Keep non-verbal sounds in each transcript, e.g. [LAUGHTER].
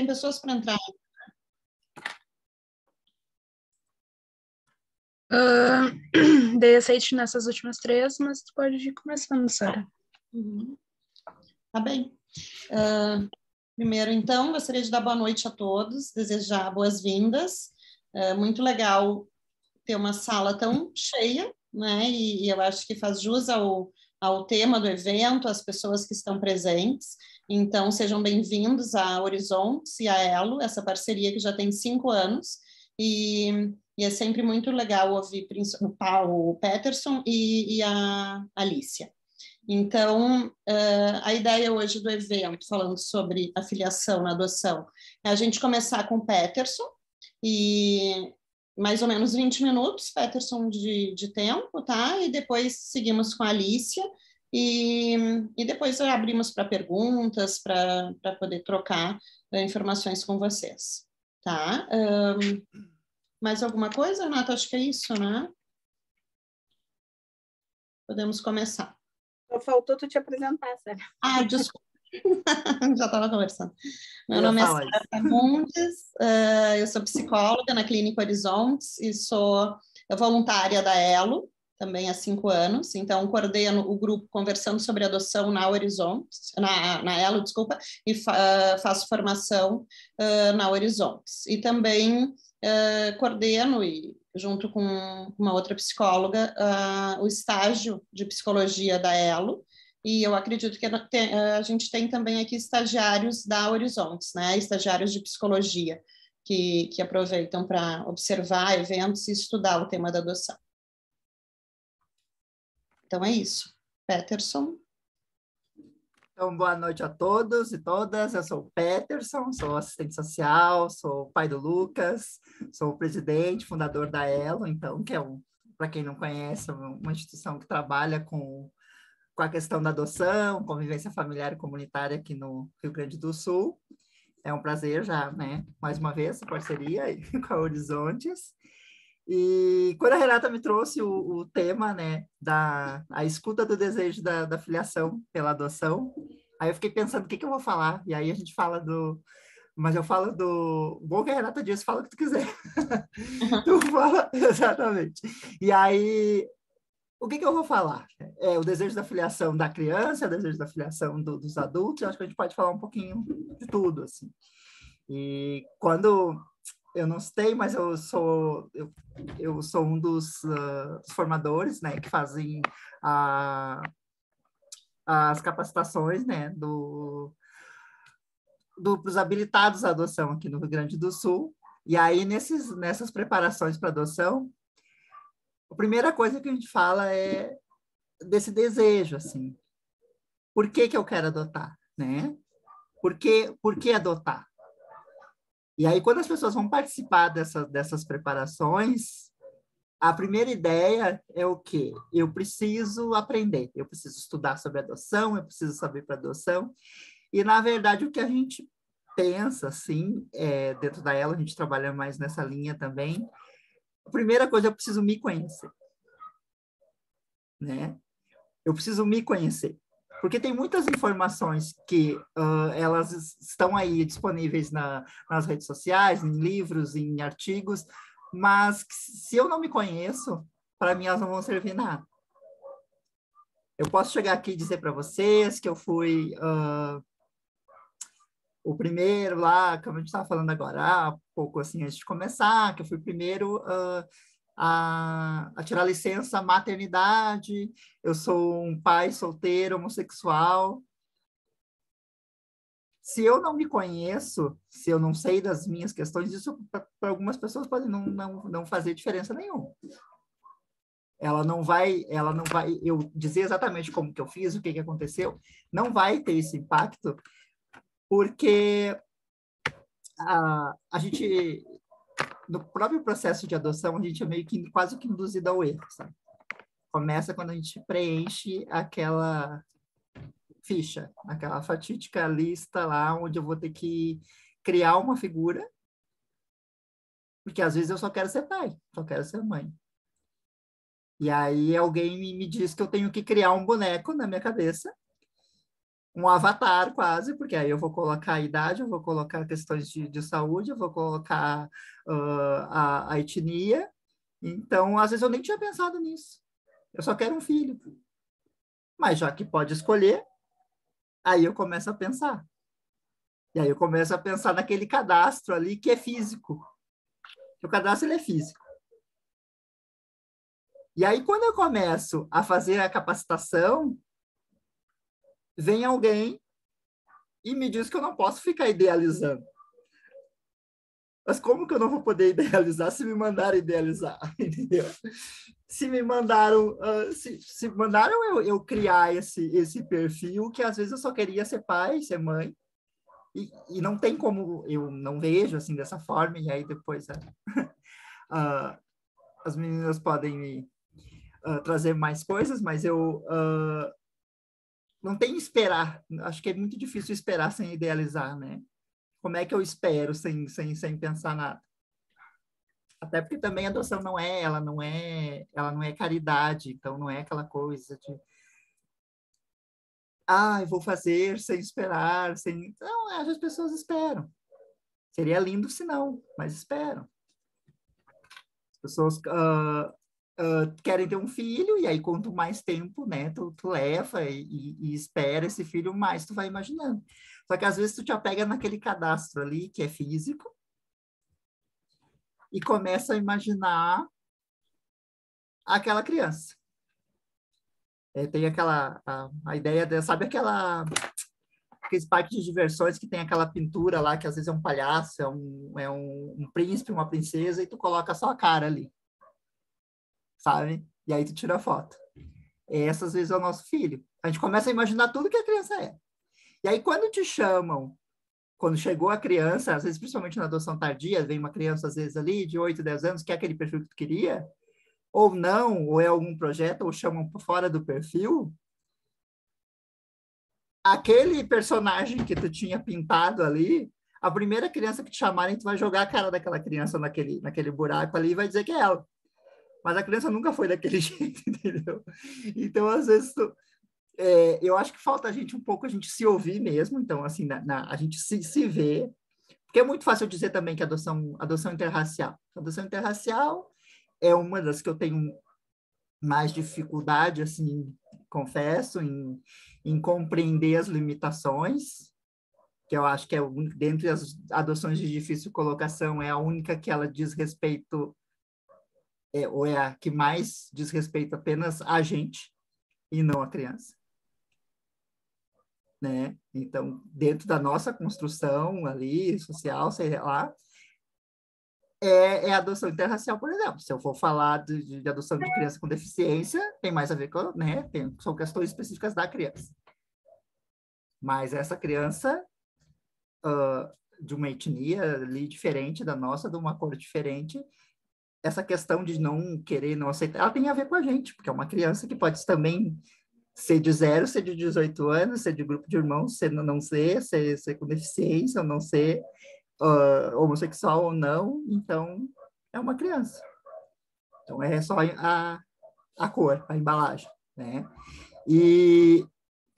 tem pessoas para entrar. Uh, [CLEARS THROAT] dei aceite nessas últimas três, mas tu pode ir começando, Sara. Uhum. Tá bem. Uh, primeiro, então, gostaria de dar boa noite a todos, desejar boas-vindas. É muito legal ter uma sala tão cheia, né? E, e, eu acho que faz jus ao, ao tema do evento, às pessoas que estão presentes. Então, sejam bem-vindos a Horizontes e a Elo, essa parceria que já tem cinco anos. E, e é sempre muito legal ouvir o Paulo Peterson e, e a Alicia. Então, uh, a ideia hoje do evento, falando sobre afiliação na adoção, é a gente começar com o Peterson, e mais ou menos 20 minutos, Peterson, de, de tempo, tá? E depois seguimos com a Alicia, e, e depois abrimos para perguntas, para poder trocar uh, informações com vocês, tá? Um, mais alguma coisa, Renata? Acho que é isso, né? Podemos começar. Só faltou tu te apresentar, Sara. Ah, desculpa. [LAUGHS] Já estava conversando. Meu nome é Sara Fagundes, uh, eu sou psicóloga na Clínica Horizontes e sou voluntária da ELO, também há cinco anos. Então, coordeno o grupo conversando sobre adoção na Horizontes, na, na ELO, desculpa, e fa uh, faço formação uh, na Horizontes. E também coordeno e junto com uma outra psicóloga, uh, o estágio de psicologia da ELO, e eu acredito que a gente tem também aqui estagiários da Horizontes, né? estagiários de psicologia, que, que aproveitam para observar eventos e estudar o tema da adoção. Então é isso. Peterson. Então, boa noite a todos e todas. Eu sou o Peterson, sou assistente social, sou pai do Lucas, sou o presidente, fundador da Elo, então, que é, um, para quem não conhece, uma instituição que trabalha com, com a questão da adoção, convivência familiar e comunitária aqui no Rio Grande do Sul. É um prazer já, né, mais uma vez, a parceria [LAUGHS] com a Horizontes. E quando a Renata me trouxe o, o tema, né, da a escuta do desejo da, da filiação pela adoção, aí eu fiquei pensando o que, que eu vou falar. E aí a gente fala do. Mas eu falo do. Bom que a Renata disse, fala o que tu quiser. [LAUGHS] tu fala, [LAUGHS] exatamente. E aí, o que, que eu vou falar? É o desejo da filiação da criança, o desejo da filiação do, dos adultos, eu acho que a gente pode falar um pouquinho de tudo, assim. E quando eu não sei, mas eu sou eu, eu sou um dos uh, formadores, né, que fazem a, as capacitações, né, do dos habilitados à adoção aqui no Rio Grande do Sul. E aí nesses nessas preparações para adoção, a primeira coisa que a gente fala é desse desejo, assim. Por que que eu quero adotar, né? Por que, por que adotar? E aí, quando as pessoas vão participar dessa, dessas preparações, a primeira ideia é o quê? Eu preciso aprender, eu preciso estudar sobre adoção, eu preciso saber para adoção. E, na verdade, o que a gente pensa, assim, é, dentro da ela, a gente trabalha mais nessa linha também. A primeira coisa, eu preciso me conhecer. Né? Eu preciso me conhecer porque tem muitas informações que uh, elas estão aí disponíveis na, nas redes sociais, em livros, em artigos, mas se eu não me conheço, para mim elas não vão servir nada. Eu posso chegar aqui e dizer para vocês que eu fui uh, o primeiro lá, como a gente estava falando agora, há pouco assim, antes de começar, que eu fui o primeiro uh, a, a tirar licença maternidade, eu sou um pai solteiro, homossexual. Se eu não me conheço, se eu não sei das minhas questões, isso para algumas pessoas pode não, não, não fazer diferença nenhuma ela não vai, ela não vai, eu dizer exatamente como que eu fiz, o que que aconteceu, não vai ter esse impacto, porque a, a gente, no próprio processo de adoção, a gente é meio que quase que induzido ao erro, sabe? Começa quando a gente preenche aquela ficha, aquela fatídica lista lá onde eu vou ter que criar uma figura, porque às vezes eu só quero ser pai, só quero ser mãe. E aí alguém me, me diz que eu tenho que criar um boneco na minha cabeça um avatar quase, porque aí eu vou colocar a idade, eu vou colocar questões de, de saúde, eu vou colocar uh, a, a etnia. Então, às vezes eu nem tinha pensado nisso. Eu só quero um filho. Mas já que pode escolher, aí eu começo a pensar. E aí eu começo a pensar naquele cadastro ali que é físico. O cadastro ele é físico. E aí, quando eu começo a fazer a capacitação, vem alguém e me diz que eu não posso ficar idealizando. Mas como que eu não vou poder idealizar se me mandaram idealizar? [LAUGHS] Entendeu? Se me mandaram, uh, se, se mandaram eu, eu, criar esse, esse perfil que às vezes eu só queria ser pai, ser mãe, e, e não tem como, eu não vejo assim dessa forma, e aí depois uh, [LAUGHS] as meninas podem me uh, trazer mais coisas, mas eu não tem esperar. Acho que é muito difícil esperar sem idealizar, né? Como é que eu espero sem, sem, sem pensar nada? Até porque também a adoção não é, ela não é, ela não é caridade, então não é aquela coisa de ah, eu vou fazer sem esperar, sem. Não, as pessoas esperam. Seria lindo se não, mas esperam. As pessoas uh, uh, querem ter um filho, e aí quanto mais tempo, né, tu, tu leva e, e, espera esse filho, mais tu vai imaginando. Só que às vezes tu te apega naquele cadastro ali, que é físico, e começa a imaginar aquela criança. É, tem aquela, a, a ideia, de, sabe aquela aqueles parques de diversões que tem aquela pintura lá, que às vezes é um palhaço, é um, é um, um príncipe, uma princesa, e tu coloca só a cara ali sabe? E aí tu tira a foto. Essa às vezes é o nosso filho. A gente começa a imaginar tudo que a criança é. E aí quando te chamam, quando chegou a criança, às vezes principalmente na adoção tardia, vem uma criança às vezes ali de 8, 10 anos, que é aquele perfil que tu queria, ou não, ou é algum projeto, ou chamam fora do perfil, aquele personagem que tu tinha pintado ali, a primeira criança que te chamarem, tu vai jogar a cara daquela criança naquele, naquele buraco ali e vai dizer que é ela. Mas a criança nunca foi daquele [LAUGHS] jeito, entendeu? Então, às vezes, tu, é, eu acho que falta a gente um pouco a gente se ouvir mesmo. Então, assim, na, na, a gente se, se vê. Porque é muito fácil dizer também que adoção, adoção interracial. Adoção interracial é uma das que eu tenho mais dificuldade, assim, confesso, em, em compreender as limitações, que eu acho que é dentre as adoções de difícil colocação é a única que ela diz respeito é, ou é a que mais diz respeito apenas a gente e não a criança. Né? Então, dentro da nossa construção ali, social, sei lá, é, é adoção interracial, por exemplo. Se eu for falar de, de, adoção de criança com deficiência, tem mais a ver com, né? Tem, são questões específicas da criança. Mas essa criança uh, de uma etnia ali diferente da nossa, de uma cor diferente, essa questão de não querer, não aceitar, ela tem a ver com a gente, porque é uma criança que pode também ser de zero, ser de 18 anos, ser de grupo de irmãos, ser não ser, ser, ser com deficiência ou não ser, uh, homossexual ou não, então é uma criança. Então é só a, a cor, a embalagem, né? E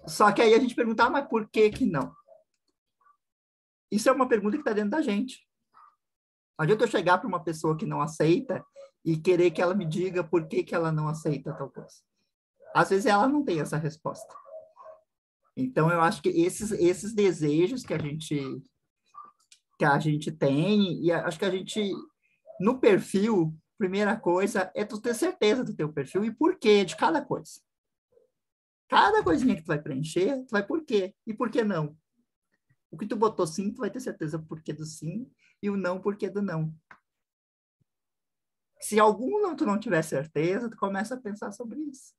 só que aí a gente perguntar, ah, mas por que que não? Isso é uma pergunta que está dentro da gente. Não adianta eu chegar para uma pessoa que não aceita e querer que ela me diga por que, que ela não aceita tal coisa. Às vezes ela não tem essa resposta. Então eu acho que esses esses desejos que a gente que a gente tem e acho que a gente no perfil, primeira coisa é tu ter certeza do teu perfil e por quê de cada coisa. Cada coisinha que tu vai preencher, tu vai por quê e por que não. O que tu botou sim, tu vai ter certeza por que do sim e o não porque do não. Se algum não tu não tiver certeza, tu começa a pensar sobre isso.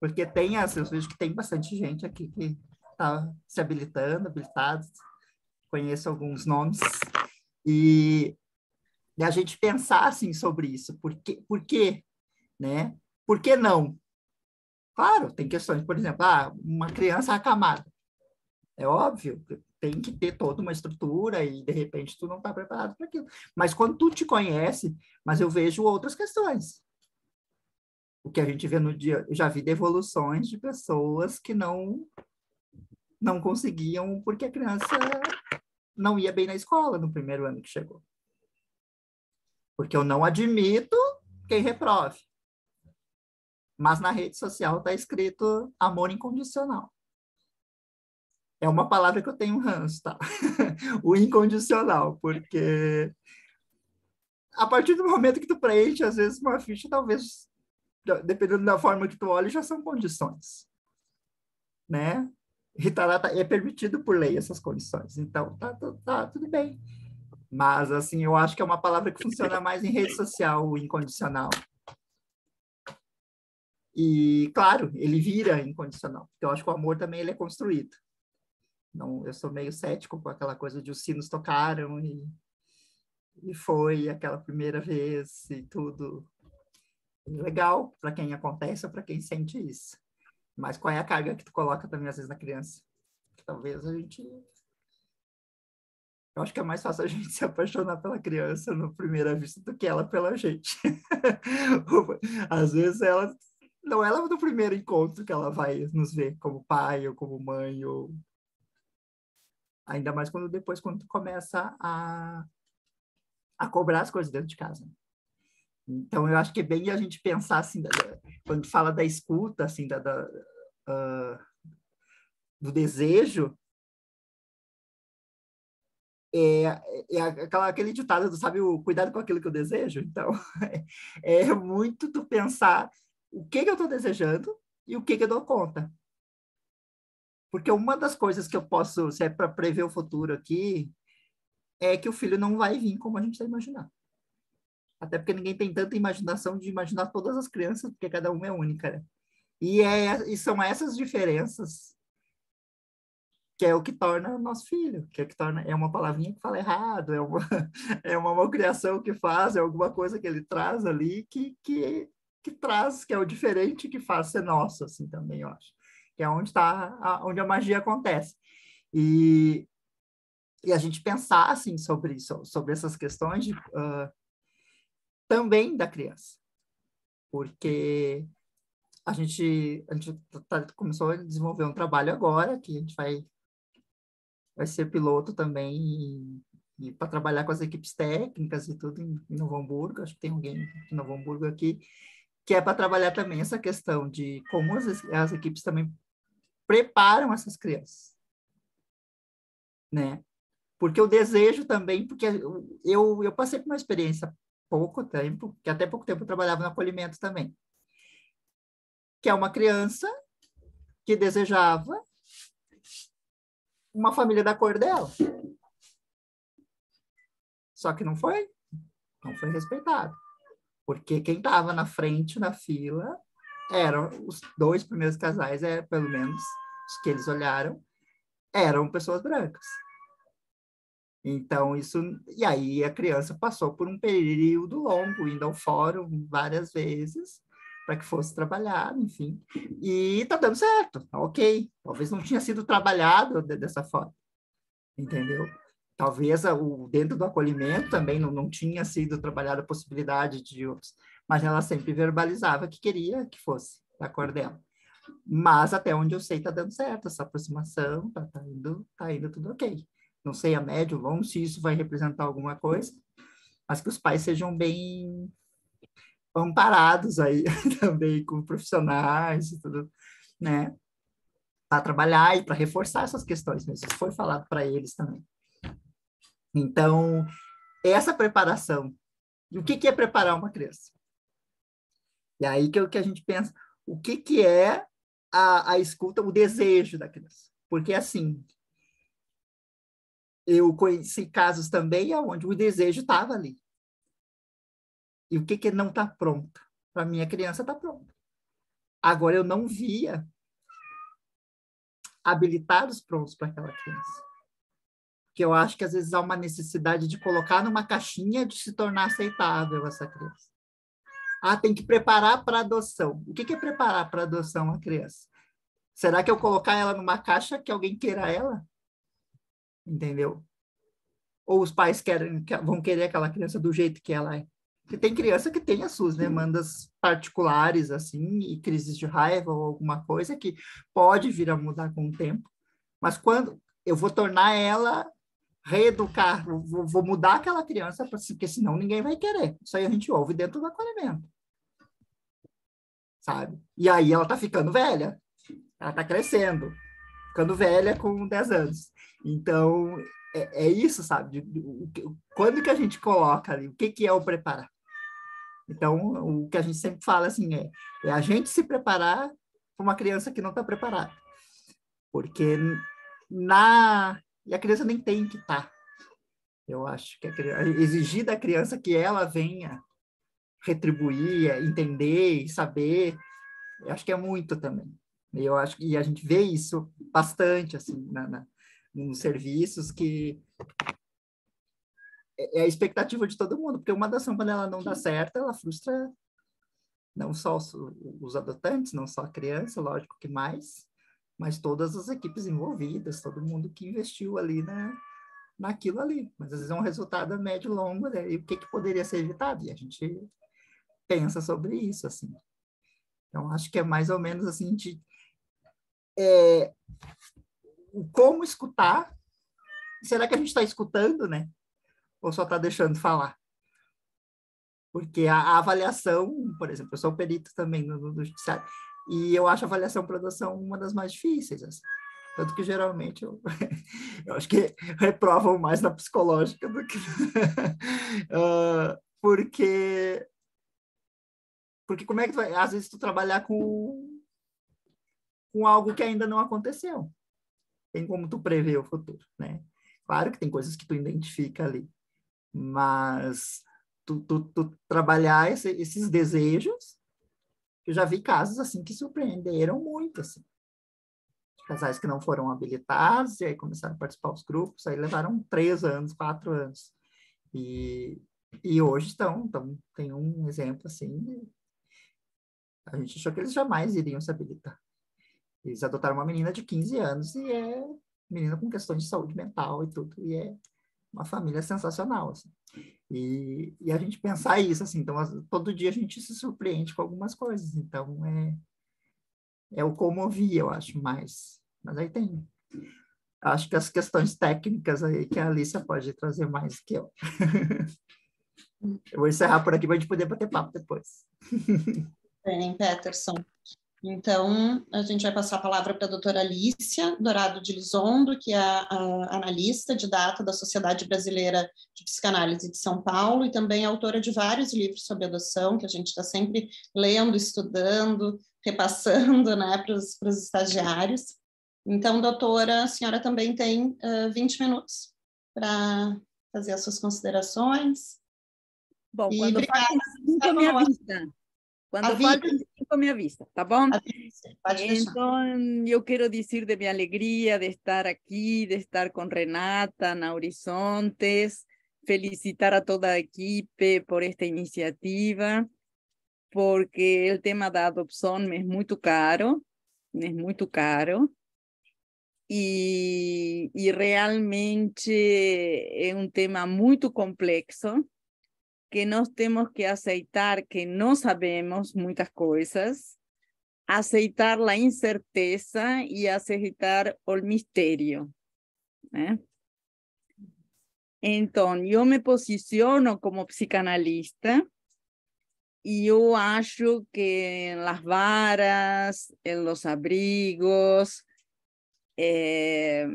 Porque tem, as, eu vejo que tem bastante gente aqui que está se habilitando, habilitados, conheço alguns nomes, e, e, a gente pensar assim sobre isso. Por, que, por quê? Né? Por que não? Claro, tem questões, por exemplo, ah, uma criança acamada. É óbvio, tem que ter toda uma estrutura e de repente tu não está preparado para aquilo. Mas quando tu te conhece, mas eu vejo outras questões. O que a gente vê no dia, eu já vi devoluções de pessoas que não não conseguiam porque a criança não ia bem na escola no primeiro ano que chegou. Porque eu não admito quem reprove. Mas na rede social está escrito amor incondicional. É uma palavra que eu tenho ranço, tá? [LAUGHS] o incondicional, porque a partir do momento que tu preenche, às vezes, uma ficha, talvez, dependendo da forma que tu olha, já são condições, né? Tá, é permitido por lei essas condições, então tá, tá, tá tudo bem. Mas, assim, eu acho que é uma palavra que funciona mais em rede social, o incondicional. E, claro, ele vira incondicional. Então, eu acho que o amor também ele é construído. Não, eu sou meio cético com aquela coisa de os sinos tocaram e, e foi aquela primeira vez e tudo. Legal para quem acontece ou para quem sente isso. Mas qual é a carga que tu coloca também, às vezes, na criança? Talvez a gente eu acho que é mais fácil a [LAUGHS] gente se apaixonar pela criança no primeira vista do que ela pela gente. [LAUGHS] Às vezes ela não é no primeiro encontro que ela vai nos ver como pai ou como mãe ou ainda mais quando depois quando tu começa a a cobrar as coisas dentro de casa. Então eu acho que é bem a gente pensar assim da, quando fala da escuta assim da, da uh, do desejo é, é aquela, aquele ditado do, sabe, o cuidado com aquilo que eu desejo. Então, [LAUGHS] é, é muito tu pensar o que, que eu estou desejando e o que, que eu dou conta. Porque uma das coisas que eu posso, se é para prever o futuro aqui, é que o filho não vai vir como a gente está imaginando. Até porque ninguém tem tanta imaginação de imaginar todas as crianças, porque cada uma é única, né? E, é, e são essas diferenças que é o que torna nosso filho, que é o que torna é uma palavrinha que fala errado, é uma [LAUGHS] é uma malcriação que faz, é alguma coisa que ele traz ali que que que traz, que é o diferente que faz ser nosso assim também, eu acho. Que é onde está onde a magia acontece. E e a gente pensar assim sobre sobre essas questões de, uh, também da criança. Porque a gente, a gente tá, começou a desenvolver um trabalho agora que a gente vai vai ser piloto também e, e para trabalhar com as equipes técnicas e tudo em, em Novo Hamburgo. Acho que tem alguém de Novo Hamburgo aqui que é para trabalhar também essa questão de como as, as equipes também preparam essas crianças, né? Porque o desejo também, porque eu, eu passei por uma experiência pouco tempo, que até pouco tempo eu trabalhava no acolhimento também, que é uma criança que desejava uma família da cor dela. Só que não foi, não foi respeitado. Porque quem estava na frente na fila eram os dois primeiros casais, é, pelo menos os que eles olharam, eram pessoas brancas. Então, isso. E aí a criança passou por um período longo, indo ao fórum várias vezes, para que fosse trabalhado, enfim. E está dando certo, tá ok. Talvez não tinha sido trabalhado dessa forma, entendeu? Talvez o, dentro do acolhimento também não, não tinha sido trabalhada a possibilidade de outros, mas ela sempre verbalizava que queria que fosse da cor dela. Mas até onde eu sei está dando certo essa aproximação, está tá indo, tá indo tudo ok. Não sei a médio, longo, se isso vai representar alguma coisa, mas que os pais sejam bem amparados aí [LAUGHS] também com profissionais e tudo, né? Para trabalhar e para reforçar essas questões, isso foi falado para eles também. Então, essa preparação. E o que, que é preparar uma criança? E aí que, é que a gente pensa, o que, que é a, a escuta, o desejo da criança? Porque, assim, eu conheci casos também onde o desejo estava ali. E o que, que não está pronto? Para minha criança está pronta. Agora eu não via habilitados prontos para aquela criança. Que eu acho que às vezes há uma necessidade de colocar numa caixinha de se tornar aceitável essa criança. Ah, tem que preparar para adoção. O que, é preparar para adoção a criança? Será que eu colocar ela numa caixa que alguém queira ela? Entendeu? Ou os pais querem, vão querer aquela criança do jeito que ela é? Porque tem criança que tem as suas demandas particulares, assim, e crises de raiva ou alguma coisa que pode vir a mudar com o tempo. Mas quando eu vou tornar ela reeducar, vou, vou mudar aquela criança, porque senão ninguém vai querer. Isso aí a gente ouve dentro do acolhimento. Sabe? E aí ela tá ficando velha, ela tá crescendo, ficando velha com 10 anos. Então, é, é isso, sabe? Quando que a gente coloca ali, o que, que é o preparar? Então, o que a gente sempre fala assim é, é a gente se preparar para uma criança que não está preparada. Porque na e a criança nem tem que estar. Tá. Eu acho que criança, exigir da criança que ela venha retribuir, entender e saber, eu acho que é muito também. Eu acho que a gente vê isso bastante assim na, na nos serviços que é, é a expectativa de todo mundo, porque uma adoção quando ela não dá certo, ela frustra não só os, os adotantes, não só a criança, lógico que mais, mas todas as equipes envolvidas, todo mundo que investiu ali na, naquilo ali. Mas às vezes é um resultado a médio e longo, né? e o que, que poderia ser evitado? E a gente pensa sobre isso, assim. Então, acho que é mais ou menos assim, de, é, como escutar. Será que a gente está escutando, né? Ou só está deixando falar? Porque a, a, avaliação, por exemplo, eu sou perito também no, no, no judiciário, e eu acho a avaliação para adoção uma das mais difíceis. Assim. Tanto que geralmente eu, [LAUGHS] eu acho que reprovam mais na psicológica do que. uh, [LAUGHS] porque. Porque como é que tu vai. Às vezes tu trabalhar com, com algo que ainda não aconteceu. Tem como tu prever o futuro, né? Claro que tem coisas que tu identifica ali, mas tu, tu, tu trabalhar esse, esses desejos eu já vi casos assim que surpreenderam muito, assim. Casais que não foram habilitados, e aí começaram a participar dos grupos, aí levaram três anos, quatro anos. E, e hoje estão, então, tem um exemplo assim, a gente achou que eles jamais iriam se habilitar. Eles adotaram uma menina de 15 anos e é menina com questões de saúde mental e tudo, e é uma família sensacional, assim. E, e a gente pensar isso, assim, então todo dia a gente se surpreende com algumas coisas, então é, é o como ouvir, eu acho, mais. Mas aí tem, acho que as questões técnicas aí que a Alicia pode trazer mais que eu. [LAUGHS] eu vou encerrar por aqui para a gente poder bater papo depois. Bem, Peterson. Então, a gente vai passar a palavra para a doutora Alicia Dourado de Lisondo, que é a, a analista de data da Sociedade Brasileira de Psicanálise de São Paulo e também autora de vários livros sobre adoção, que a gente está sempre lendo, estudando, repassando né, para os estagiários. Então, doutora, a senhora também tem uh, 20 minutos para fazer as suas considerações. Bom, e quando obrigada, falta me avisa. Quando público me avisa, tá bom? Então, eu quero dizer de minha alegria de estar aqui, de estar com Renata na Horizontes, felicitar a toda a equipe por esta iniciativa, porque o tema da adopção me é muito caro, me é muito caro. E, e realmente é um tema muito complexo, que nós temos que aceitar que não sabemos muitas coisas, aceitar a incerteza e aceitar o mistério. Né? Então, eu me posiciono como psicanalista e eu acho que nas varas, los abrigos, eh,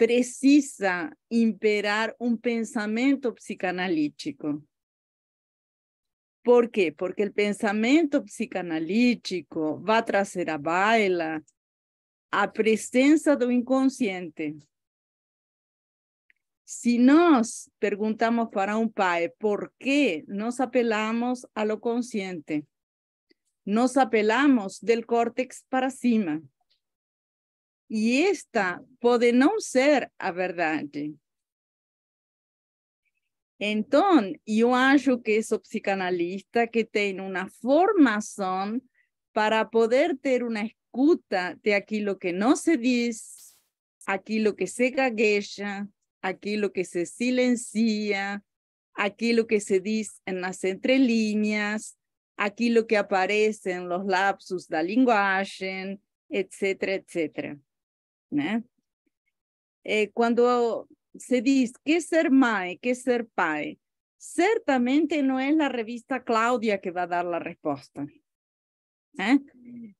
precisa imperar un pensamiento psicanalítico. ¿Por qué? Porque el pensamiento psicanalítico va a traer a baila a presencia do inconsciente. Si nos preguntamos para un pai por qué nos apelamos a lo consciente, nos apelamos del córtex para cima. E esta pode não ser a verdade. Então, eu acho que sou psicanalista que tem uma formação para poder ter uma escuta de aquilo que não se diz, aquilo que se gagueja, aquilo que se silencia, aquilo que se diz nas entrelinhas, aquilo que aparece nos lapsos da linguagem, etc., etc. ¿eh? eh, cuando se dice, ¿qué es ser MAE? ¿Qué es ser PAE? Ciertamente no es la revista Claudia que va a dar la respuesta. ¿eh?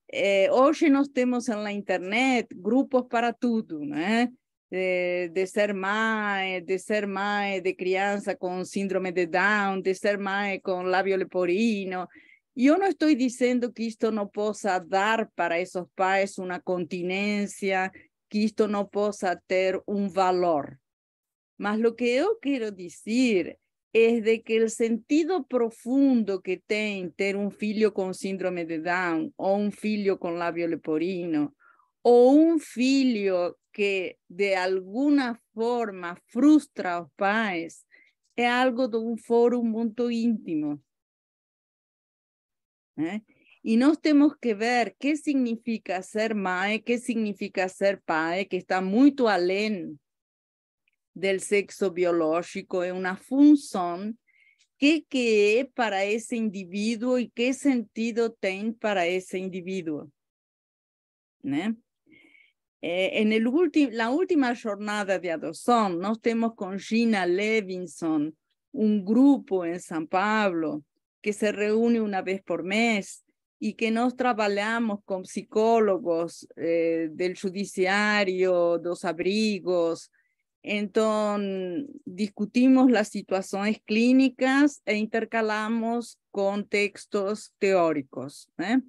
Eh, hoy nos tenemos en la internet grupos para todo, ¿eh? De, ser MAE, de ser MAE de crianza con síndrome de Down, de ser MAE con labio leporino. Yo no estoy diciendo que esto no pueda dar para esos paes una continencia que esto no possa ter un valor. Mas lo que yo quiero decir es de que el sentido profundo que tiene tener un filho con síndrome de Down o un filho con labio leporino o un filho que de alguna forma frustra a los pais es algo de un foro muy íntimo. ¿Eh? y nos tenemos que ver qué significa ser MAE, qué significa ser PAE, que está muy alén del sexo biológico, es una función que, que es para ese individuo y qué sentido tiene para ese individuo. Eh, eh en el la última jornada de adopción, nos tenemos con Gina Levinson, un grupo en San Pablo que se reúne una vez por mes y que nós trabajamos con psicólogos eh, do judiciário, dos abrigos. Então, discutimos las situaciones clínicas e intercalamos com textos teóricos. Né?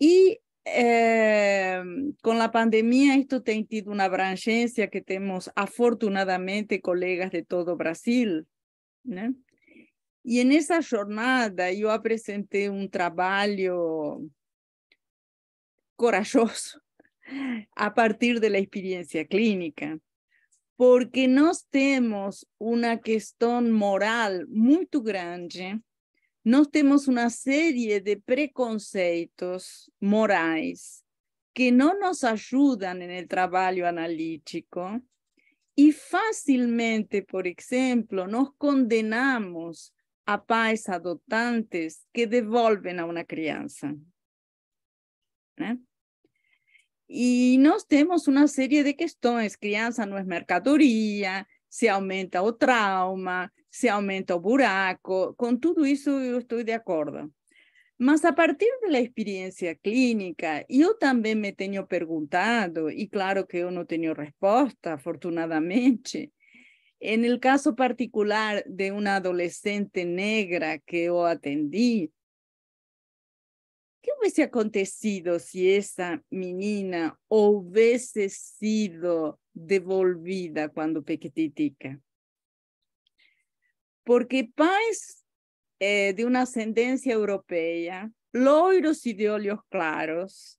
E eh, eh com pandemia, isto tem tido uma abrangência que tenemos afortunadamente, colegas de todo Brasil. ¿eh? E nessa jornada eu apresentei um trabalho corajoso [LAUGHS] a partir da experiência clínica, porque nós temos uma questão moral muito grande, nós temos uma série de preconceitos morais que não nos ajudam no trabalho analítico e facilmente, por exemplo, nós condenamos a pais adotantes que devolvem a uma criança. Né? E nós temos uma série de questões. Criança não é mercadoria, se aumenta o trauma, se aumenta o buraco. Com tudo isso, eu estou de acordo. Mas a partir da experiência clínica, eu também me tenho perguntado, e claro que eu não tenho resposta, afortunadamente, En el caso particular de una adolescente negra que yo atendí, ¿qué hubiese acontecido si esa menina hubiese sido devolvida cuando pequeñitica? Porque pais eh, de una ascendencia europea, loiros y de olhos claros,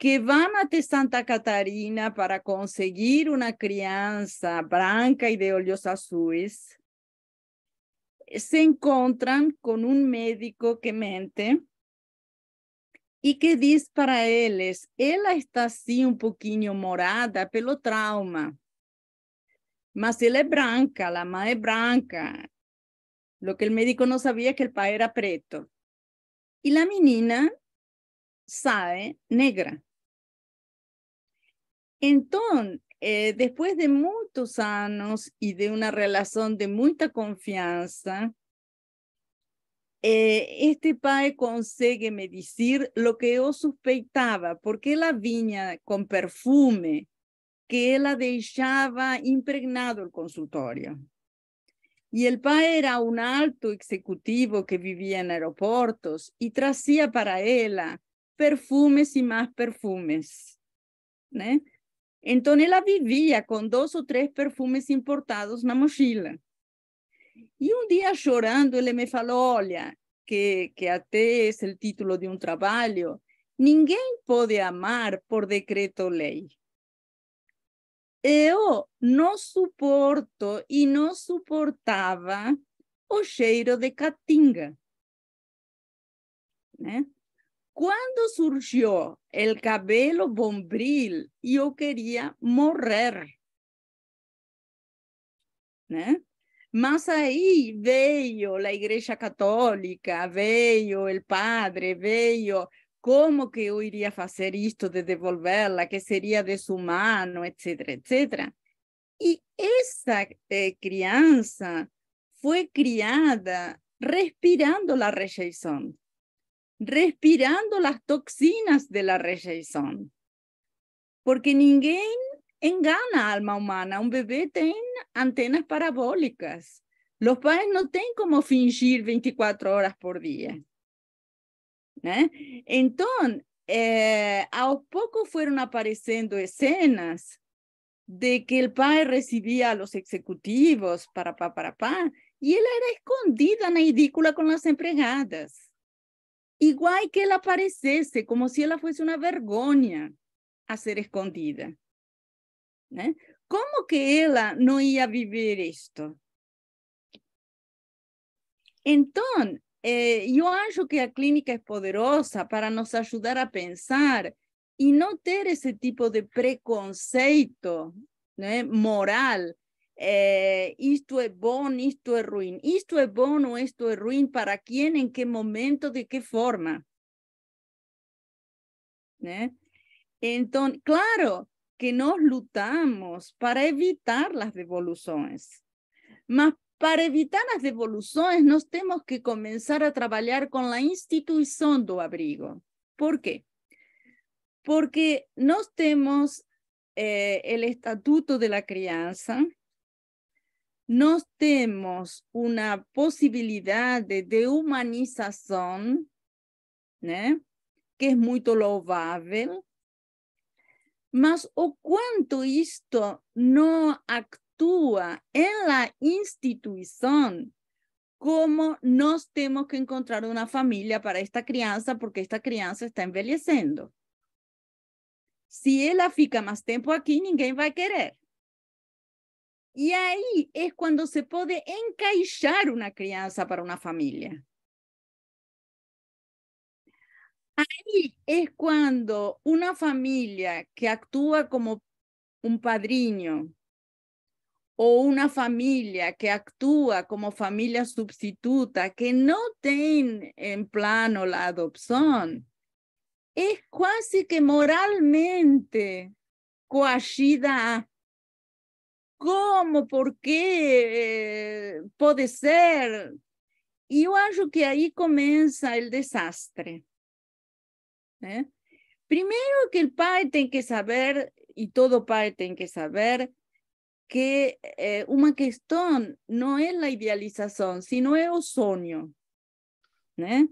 que van a Santa Catarina para conseguir una crianza branca y de ojos azules, se encuentran con un médico que mente y que dice para ellos, ella está así un poquito morada pelo trauma, mas ela es branca, la madre es branca. Lo que el médico no sabía que el padre era preto. Y la menina sabe negra. Entón, eh, de moitos anos e de unha relación de moita confianza, eh, este pai consegue me dicir lo que eu suspeitava, porque ela vinha com perfume que ela deixava impregnado o consultório. E o pai era um alto executivo que vivia em aeroportos e trazia para ela perfumes e mais perfumes, né? Então ela vivia com dois ou três perfumes importados na mochila. E um dia chorando, ele me falou: Olha, que, que até é o título de um trabalho, ninguém pode amar por decreto-lei. Eu não suporto e não suportava o cheiro de caatinga. Né? Cuando surgió el cabello bombril, yo quería morrer. ¿Eh? Mas ahí veio la Iglesia Católica, veio el padre, veio cómo que yo iría a hacer esto de devolverla, que sería de su mano, etcétera, etcétera. Y esa eh, crianza fue criada respirando la rejeición respirando as toxinas da rejeição. Porque ninguém engana a alma humana. Um bebê tem antenas parabólicas. Os pais não têm como fingir 24 horas por dia. Né? Então, eh, aos poucos foram aparecendo cenas de que o pai recebia os executivos para pá, para pá, e ela era escondida na edícula com as empregadas. Igual que ela aparecesse, como se ela fosse uma vergonha a ser escondida. Né? Como que ela não ia viver isto? Então, eh, eu acho que a clínica é poderosa para nos ajudar a pensar e não ter esse tipo de preconceito né, moral eh, esto es bueno, esto es ruin, esto es bueno, esto es ruin, para quién, en qué momento, de qué forma. ¿Eh? Entonces, claro que nos lutamos para evitar las devoluciones, mas para evitar las devoluciones nos tenemos que comenzar a trabajar con la institución do abrigo. ¿Por qué? Porque nos tenemos eh, el Estatuto de la Crianza, nós temos uma possibilidade de humanização, né? que é muito louvável, mas o quanto não actúa en la institución como nós temos que encontrar uma família para esta criança, porque esta criança está envelhecendo. Se ela fica mais tempo aqui, ninguém vai querer. Y ahí es cuando se puede encaixar una crianza para una familia. Ahí es cuando una familia que actúa como un padrino o una familia que actúa como familia sustituta, que no tiene en plano la adopción, es casi que moralmente coagida como, por quê, pode ser. E eu acho que aí começa o desastre. Né? Primeiro que o pai tem que saber, e todo pai tem que saber, que eh, uma questão não é a idealização, sino é o sonho, né?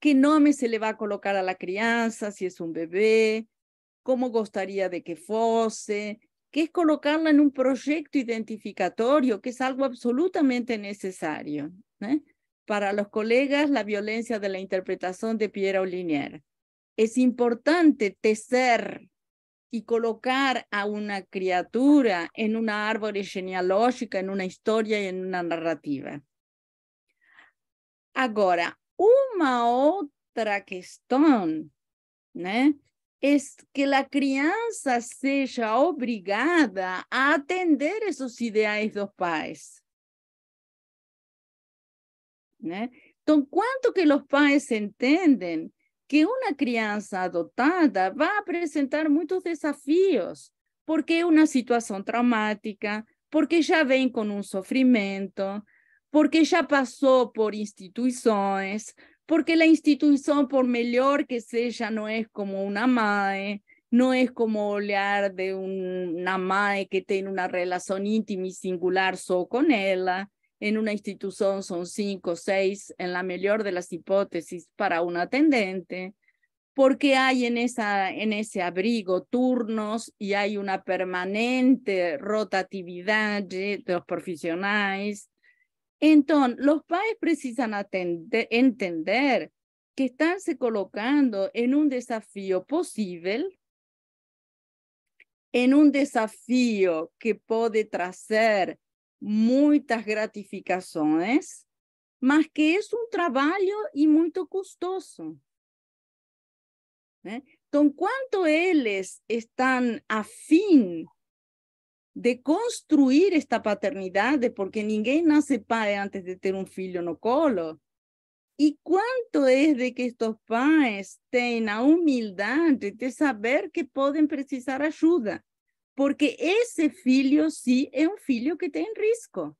Que nome se le vai colocar a la criança, se é um bebê, como gostaria de que fosse, que é colocá-la em um projeto identificatório, que é algo absolutamente necessário, né? Para os colegas, a violência de la interpretação de Pierre Olinier. É importante tecer y colocar a una criatura en una árbol genealógica, en una historia y en una narrativa. Agora, uma outra questão, é que a criança seja obrigada a atender esses ideais dos pais. Né? Então, quanto que os pais entendem que uma criança adotada vai apresentar muitos desafios, porque é uma situação traumática, porque já vem com um sofrimento, porque já passou por instituições, porque a instituição, por melhor que seja, não é como uma mãe, não é como olhar de uma mãe que tem uma relação íntima e singular só com ela. En una institución son cinco, seis, en la mejor de las hipótesis, para un atendente, porque hay en, esa, en ese abrigo turnos y hay una permanente rotatividad de los profesionales. Entonces, los padres precisan atender, entender que estarse colocando en un desafío posible, en un desafío que puede traer muchas gratificaciones, mas que es un trabajo y muy costoso. ¿Eh? Entonces, cuanto ellos están afín de construir esta paternidade, porque ninguém nasce pai antes de ter um filho no colo, Y cuánto es de que estos pais tengan humildad de saber que pueden precisar ayuda, porque ese filho sí es un filho que tem risco.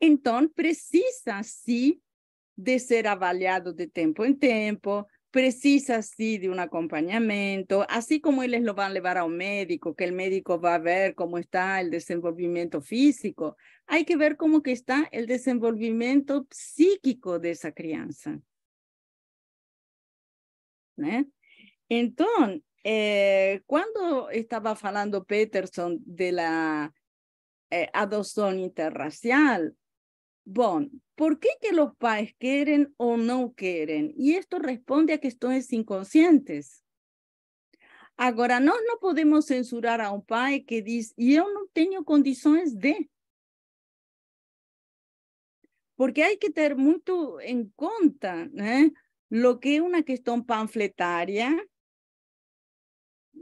Entonces, precisa sí de ser avaliado de tiempo en tiempo, precisa sí de un acompañamiento, así como ellos lo van a llevar a un médico, que el médico va a ver cómo está el desenvolvimiento físico, hay que ver cómo que está el desenvolvimiento psíquico de esa crianza. Entonces, eh, cuando estaba hablando Peterson de la eh, adopción interracial, bueno, ¿por qué que los pais quieren o no quieren? Y esto responde a cuestiones inconscientes. Ahora, no, no podemos censurar a un pai que dice, yo no tengo condiciones de. Porque hay que tener mucho en cuenta ¿eh? lo que es una cuestión panfletaria,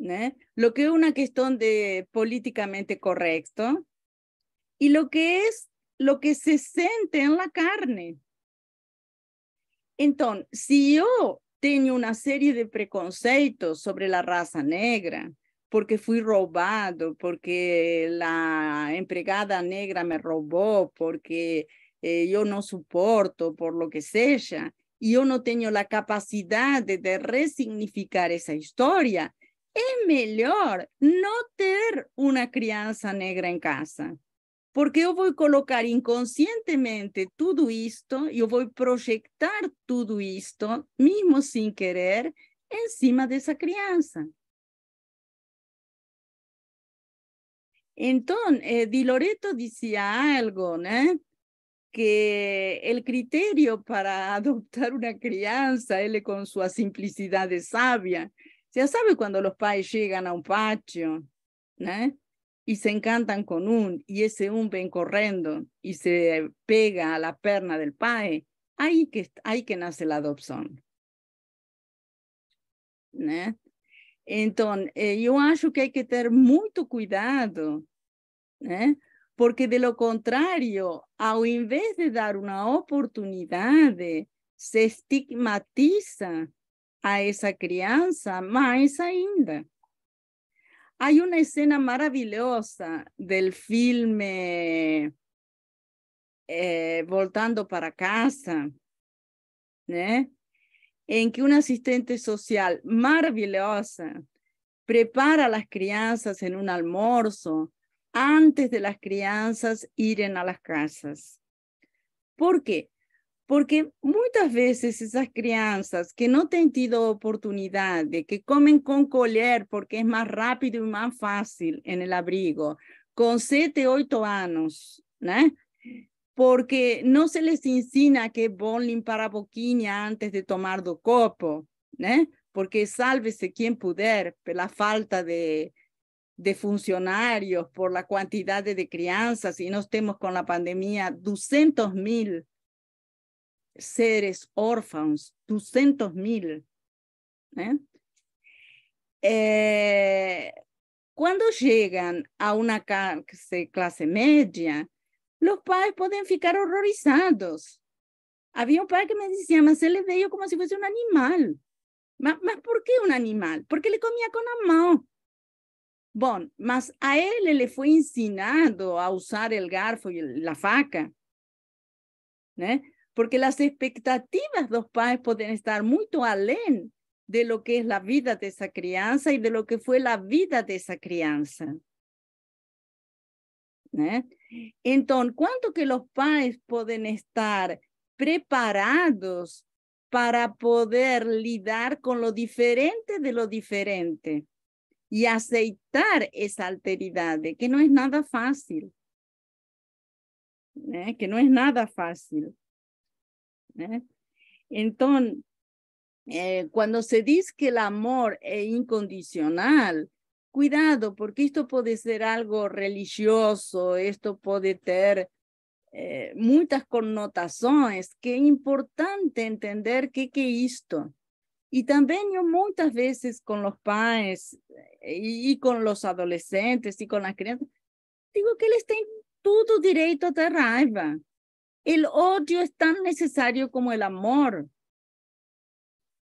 ¿eh? lo que es una cuestión de políticamente correcto y lo que es lo que se siente en la carne. Entonces, si yo tengo una serie de preconceptos sobre la raza negra, porque fui robado, porque la empleada negra me robó, porque eh, yo no soporto, por lo que sea, y yo no tengo la capacidad de, de resignificar esa historia, es mejor no tener una crianza negra en casa. Porque eu vou colocar inconscientemente tudo isto, eu vou projetar tudo isto, mesmo sem querer, em cima dessa criança. Então, eh, Di Loreto dizia algo, né? Que o critério para [LAUGHS] adoptar uma criança, ele com sua simplicidade sábia, já sabe quando os pais chegam a um pátio, né? Y se encantan con un, y ese un ven corriendo y se pega a la perna del pai, ahí que, ahí que nace la adopción. Né? Então, eh, eu acho que hay que tener mucho cuidado, né? porque de lo contrario, ao invés de dar una oportunidad, se estigmatiza a esa crianza más ainda. Hay una escena maravillosa del filme eh, Voltando para casa, ¿eh? en que una asistente social maravillosa prepara a las crianzas en un almuerzo antes de las crianzas iren a las casas. ¿Por qué? Porque muchas veces esas crianzas que no tienen tenido oportunidad de que comen con colher porque es más rápido y más fácil el abrigo, con 7, 8 años, ¿no? porque no se les ensina que bon limpar a boquinha antes de tomar do copo, ¿no? porque sálvese quien puder, por la falta de, de funcionarios, por la cantidad de, crianzas, y no estemos con la pandemia, 200 mil seres órfãos, 200 mil. Né? É, quando chegam a uma classe, classe média, os pais podem ficar horrorizados. Havia um pai que me dizia, mas ele veio como se fosse um animal. Mas, mas por que um animal? Porque ele comia com a mão. Bom, mas a ele le foi ensinado a usar o garfo e a faca, né? Porque las expectativas de los padres pueden estar muy além de lo que es la vida de esa crianza y de lo que fue la vida de esa crianza. Entonces, ¿cuánto que los padres pueden estar preparados para poder lidar con lo diferente de lo diferente y aceitar esa alteridad, que no es nada fácil? Que no es nada fácil. ¿Eh? Entonces, eh, cuando se dice que el amor es incondicional, cuidado, porque esto puede ser algo religioso, esto puede tener eh, muchas connotaciones, que es importante entender qué es esto. Y también yo muchas veces con los padres y, con los adolescentes y con las crianças, digo que eles têm todo direito a ter raiva. El odio es tan necesario como el amor.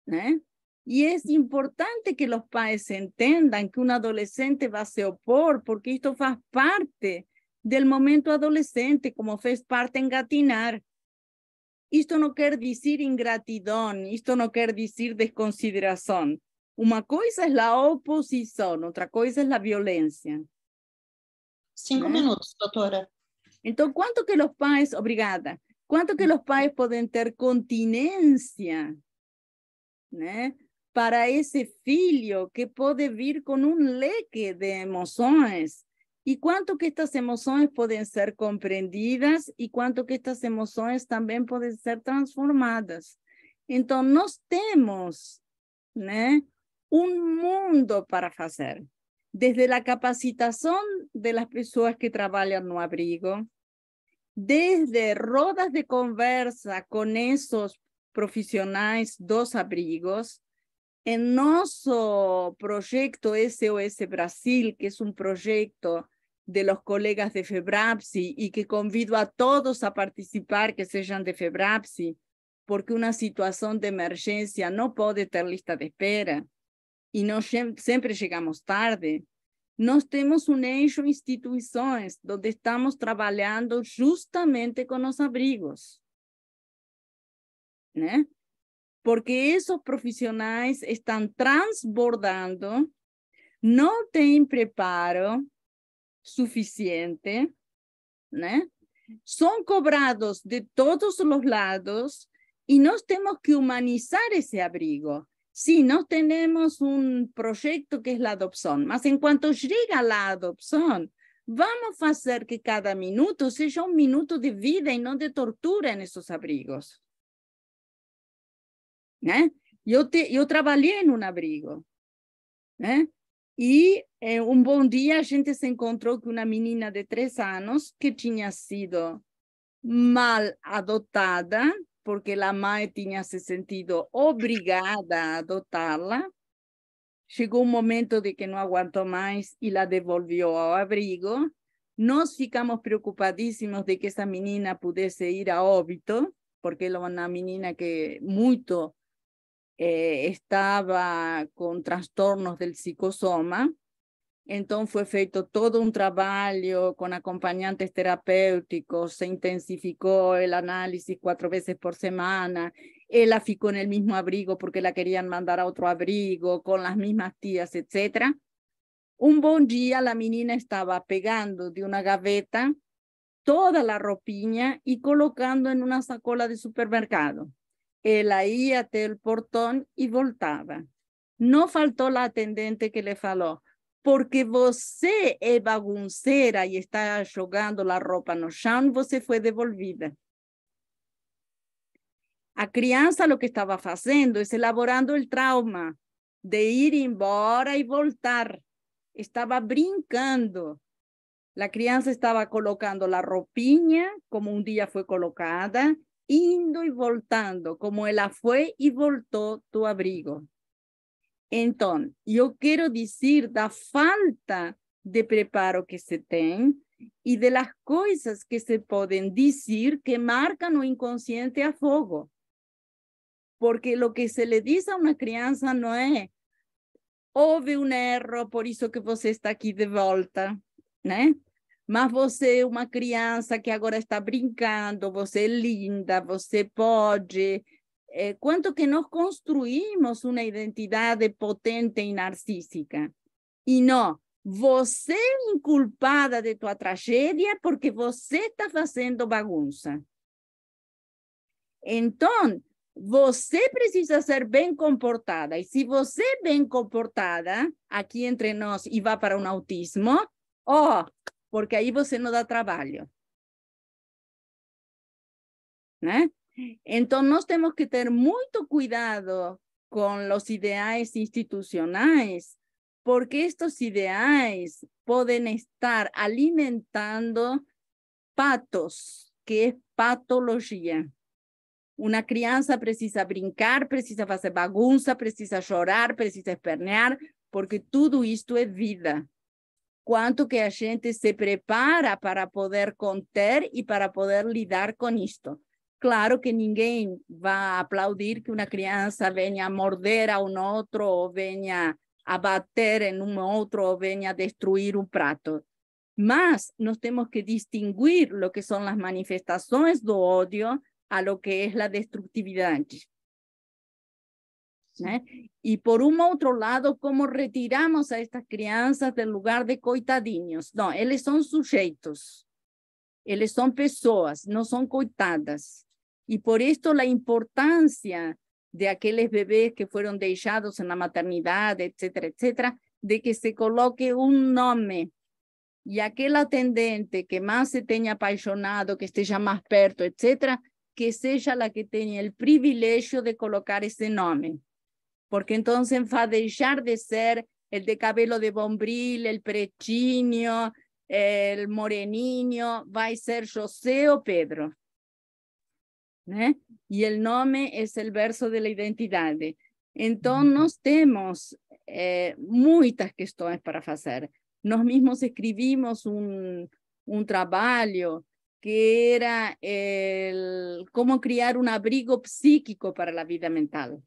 ¿eh? Y es importante que los padres entendan que un adolescente va a se opor, porque esto faz parte del momento adolescente, como fez parte engatinar. Esto no quer decir ingratidão, esto no quer decir desconsideración. Uma coisa es la oposición, otra cosa es la violencia. Cinco ¿Eh? minutos, doctora. Entonces, ¿cuánto que los pais, obrigada, cuánto que los pais pueden ter continência, né? Para esse filho que pode vir com um leque de emoções y cuánto que estas emociones pueden ser comprendidas y cuánto que estas emociones también pueden ser transformadas. Entonces, nós temos né, un mundo para hacer. Desde la capacitación de las personas que trabajan no abrigo, desde rodas de conversa con esos profesionales dos abrigos, en nuestro proyecto SOS Brasil, que es un proyecto de los colegas de FEBRAPSI y que convido a todos a participar que sean de FEBRAPSI, porque una situación de emergencia no puede tener lista de espera y no siempre llegamos tarde. Nos tenemos un eixo instituciones donde estamos trabajando justamente con los abrigos. ¿eh? Porque esos profesionales están transbordando, no tienen preparo, suficiente, ¿no? Son cobrados de todos los lados y nos tenemos que humanizar ese abrigo. Sí, no tenemos un proyecto que es la adopción, mas en cuanto llega la adopción, vamos a hacer que cada minuto sea un minuto de vida y no de tortura en esos abrigos. ¿Eh? Yo, te, trabajé en un abrigo. ¿eh? E eh, um bom dia a gente se encontrou com uma menina de três anos que tinha sido mal adotada, porque a mãe tinha se sentido obrigada a adotá-la. Chegou momento de que não aguentou mais e la devolveu ao abrigo. Nós ficamos preocupadíssimos de que essa menina pudesse ir a óbito, porque ela é uma menina que muito eh, estaba con trastornos del psicosoma. Entonces fue feito todo un trabajo con acompañantes terapéuticos, se intensificó el análisis cuatro veces por semana, ella ficó en el mismo abrigo porque la querían mandar a otro abrigo, con las mismas tías, etc. Un buen día la menina estaba pegando de una gaveta toda la ropiña y colocando en una sacola de supermercado. Ela ia até o portão e voltava. Não faltou a atendente que lhe falou, porque você é bagunceira e está jogando a roupa no chão, você foi devolvida. A criança o que estava fazendo é elaborando o trauma de ir embora e voltar. Estava brincando. A criança estava colocando a roupinha, como um dia foi colocada, indo y voltando, como ella fue y voltó tu abrigo. Entonces, yo quiero decir la falta de preparo que se tiene y de las cosas que se pueden decir que marcan o inconsciente a fuego. Porque lo que se le dice a una crianza no es, houve un error, por eso que você está aquí de volta, ¿no? mas você é uma criança que agora está brincando, você é linda, você pode. É, quanto que nós construímos uma identidade potente e narcísica. E não, você inculpada de tua tragédia porque você está fazendo bagunça. Então, você precisa ser bem comportada. E se você é bem comportada, aqui entre nós, e vai para um autismo, oh, porque ahí você no da trabajo. ¿Eh? Entonces, nós temos que tener mucho cuidado con los ideales institucionales, porque estos ideales pueden estar alimentando patos, que es patología. Una crianza precisa brincar, precisa hacer bagunça, precisa llorar, precisa espernear, porque todo esto es vida. quanto que a gente se prepara para poder conter e para poder lidar com isto. Claro que ninguém vai aplaudir que uma criança venha morder a um outro ou venha a bater em um outro ou venha destruir um prato. Mas nós temos que distinguir lo que são as manifestações do ódio a lo que é a destructividade. ¿eh? Y por un otro lado, ¿cómo retiramos a estas crianças del lugar de coitadinhos? No, eles son sujetos, eles son pessoas, no son coitadas. Y por esto la importancia de aquellos bebés que fueron dejados en la maternidad, etcétera, etcétera, de que se coloque un nombre y aquel atendente que más se tenga apaixonado, que esté ya más perto, etcétera, que sea la que tenga el privilegio de colocar ese nombre porque entonces va a dejar de ser el de cabello de bombril, el pretinho, el moreninho, va a ser José o Pedro né? e o nome é o verso da identidade. Então, nós temos eh, muitas questões para fazer. Nós mesmos escrevimos um, um trabalho que era el, como criar um abrigo psíquico para a vida mental.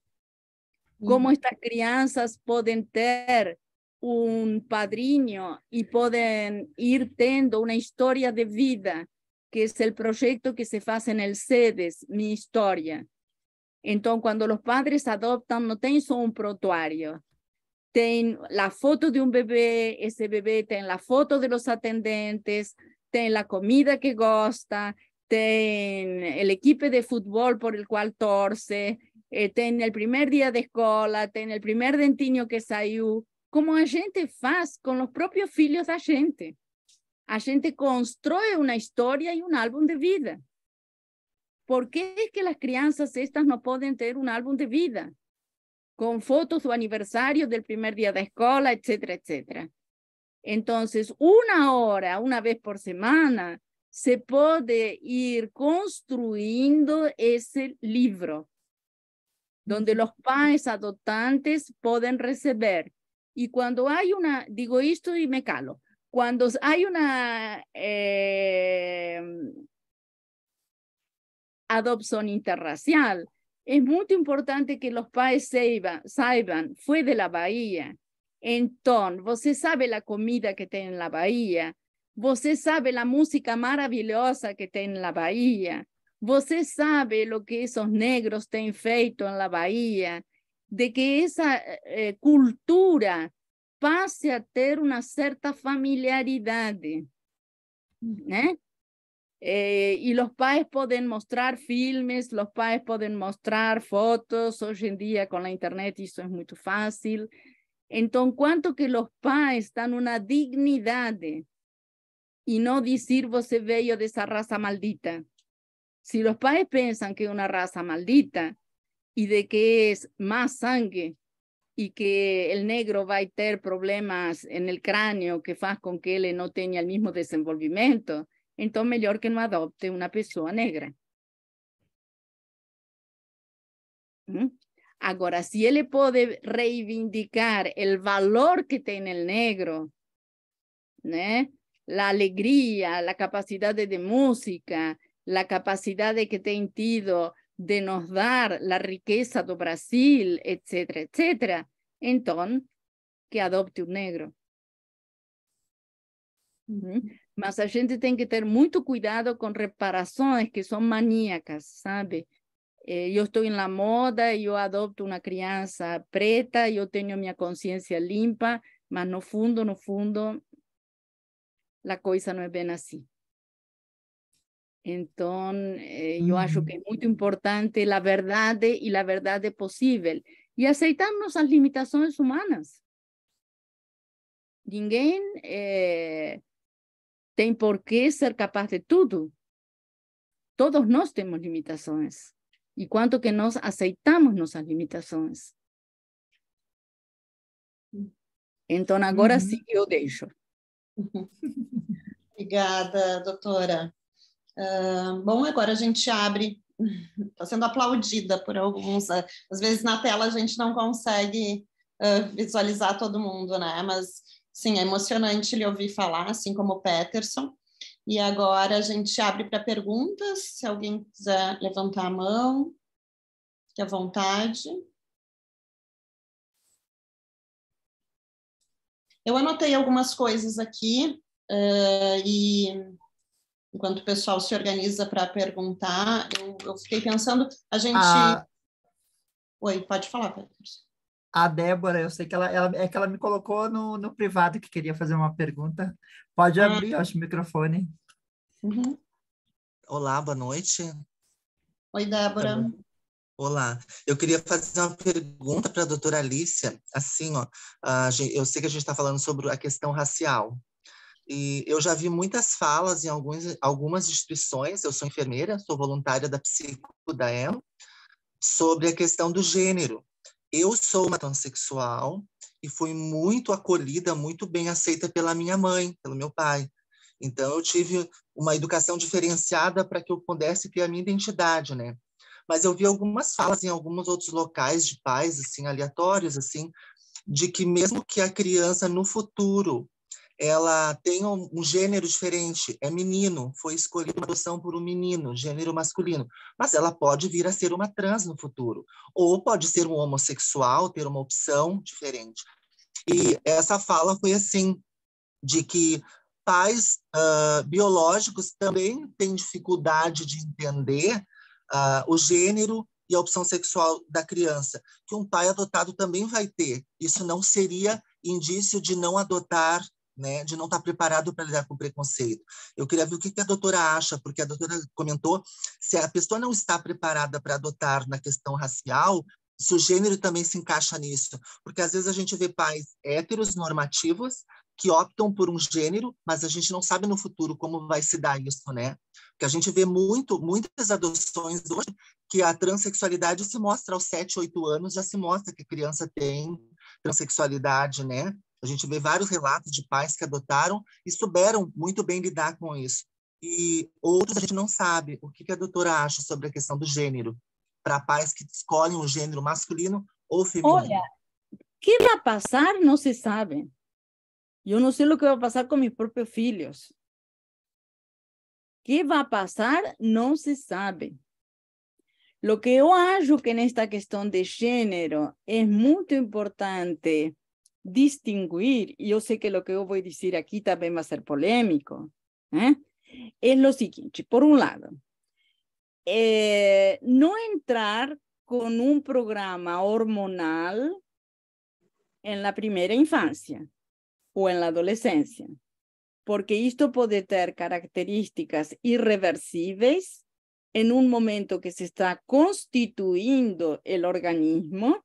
Como estas crianças podem ter um padrinho e podem ir tendo uma história de vida que es el proyecto que se hace en el SEDES, Mi Historia. Entonces, cuando los padres adoptan, no tienen solo un protuario, tienen la foto de un bebé, ese bebé tiene la foto de los atendentes, tiene la comida que gosta, tiene el equipo de fútbol por el cual torce, eh, tiene el primer día de escuela, tiene el primer dentiño que salió, como a gente faz con los propios hijos de gente. A gente constrói uma história e um álbum de vida. ¿Por que é que as crianças estas não podem ter um álbum de vida? Com fotos do aniversário del primer dia da escola, etcétera, etcétera. Entonces, una hora, una vez por semana, se pode ir construindo esse livro donde los padres adoptantes pueden recibir. Y cuando hay una, digo esto y me calo, cuando hay una eh, adopción interracial, es muy importante que los padres saiban, fue de la Bahía. Entonces, você sabe la comida que tiene en la Bahía, você sabe la música maravillosa que tiene en la Bahía, Você sabe lo que esos negros têm feito en la Bahía, de que esa eh, cultura pase a ter una cierta familiaridad. ¿eh? Eh, y los pais pueden mostrar filmes, los pais pueden mostrar fotos, hoy en día con la internet eso es muy fácil. Entonces, cuanto que los pais dan una dignidad y no decir você veio de esa raza maldita. Si los padres piensan que es una raza maldita y de que es más sangre y que el negro va a tener problemas en el cráneo que faz con que él no tenga el mismo desenvolvimiento, entonces mejor que no adopte una persona negra. ¿Mm? Ahora, si él puede reivindicar el valor que tiene el negro, la alegría, la capacidad de música, la capacidad de que tem tido de nos dar la riqueza do Brasil, etcétera, etcétera, entonces que adopte un negro. Mas a gente tem que ter muito cuidado com reparações que são maníacas, sabe? Eh, eu estou na moda, eu adopto uma criança preta, eu tenho minha consciência limpa, mas no fundo, no fundo, a coisa não é bem assim. Entonces, eh, yo acho que es muy importante la verdad y la verdad posible y aceitarnos las limitaciones humanas. Ninguém eh, tem por qué ser capaz de todo. Todos nós temos limitações. E quanto que nós aceitamos nossas limitações. Então, agora uhum. sim eu deixo. Obrigada, [LAUGHS] doutora. Uh, bom, agora a gente abre, [LAUGHS] está sendo aplaudida por alguns, uh, às vezes na tela a gente não consegue uh, visualizar todo mundo, né? Mas Sim, é emocionante lhe ouvir falar, assim como o Peterson. E agora a gente abre para perguntas, se alguém quiser levantar a mão, fique à vontade. Eu anotei algumas coisas aqui uh, e enquanto o pessoal se organiza para perguntar, eu, eu, fiquei pensando, a gente... Ah, Oi, pode falar, Pedro. A Débora, eu sei que ela, ela, é que ela me colocou no, no privado que queria fazer uma pergunta. Pode ah. abrir, acho, o microfone. Uhum. Olá, boa noite. Oi, Débora. Tá Olá, eu queria fazer uma pergunta para a doutora Alicia. Assim, ó, eu sei que a gente está falando sobre a questão racial. E eu já vi muitas falas em alguns, algumas instituições, eu sou enfermeira, sou voluntária da Psico da EM, sobre a questão do gênero. Eu sou uma transexual e fui muito acolhida, muito bem aceita pela minha mãe, pelo meu pai. Então, eu tive uma educação diferenciada para que eu pudesse ter a minha identidade, né? mas eu vi algumas falas em alguns outros locais de pais, assim, aleatórios, assim, de que mesmo que a criança no futuro ela tenha um, um gênero diferente, é menino, foi escolhida uma adoção por um menino, gênero masculino, mas ela pode vir a ser uma trans no futuro, ou pode ser um homossexual, ter uma opção diferente. E essa fala foi assim, de que pais uh, biológicos também têm dificuldade de entender uh, o gênero e a opção sexual da criança, que um pai adotado também vai ter. Isso não seria indício de não adotar, né, de não estar preparado para lidar com preconceito. Eu queria ver o que a doutora acha, porque a doutora comentou se a pessoa não está preparada para adotar na questão racial, se o gênero também se encaixa nisso, porque às vezes a gente vê pais héteros normativos que optam por um gênero, mas a gente não sabe no futuro como vai se dar isso, né? Porque a gente vê muito, muitas adoções hoje que a transexualidade se mostra aos 7, 8 anos, já se mostra que a criança tem transexualidade, né? A gente vê vários relatos de pais que adotaram e souberam muito bem lidar com isso. E outros a gente não sabe. O que a doutora acha sobre a questão do gênero? Para pais que escolhem um gênero masculino ou feminino? Olha, o que vai passar não se sabe. Yo no sé lo que va a pasar con mis propios hijos. ¿Qué va a pasar? No se sabe. Lo que yo acho que en esta cuestión de género es muy importante distinguir, y yo sé que lo que yo voy a decir aquí también va a ser polémico, ¿eh? es lo siguiente. Por un lado, eh, no entrar con un programa hormonal en la primera infancia o en la adolescencia, porque esto puede tener características irreversibles en un momento que se está constituyendo el organismo.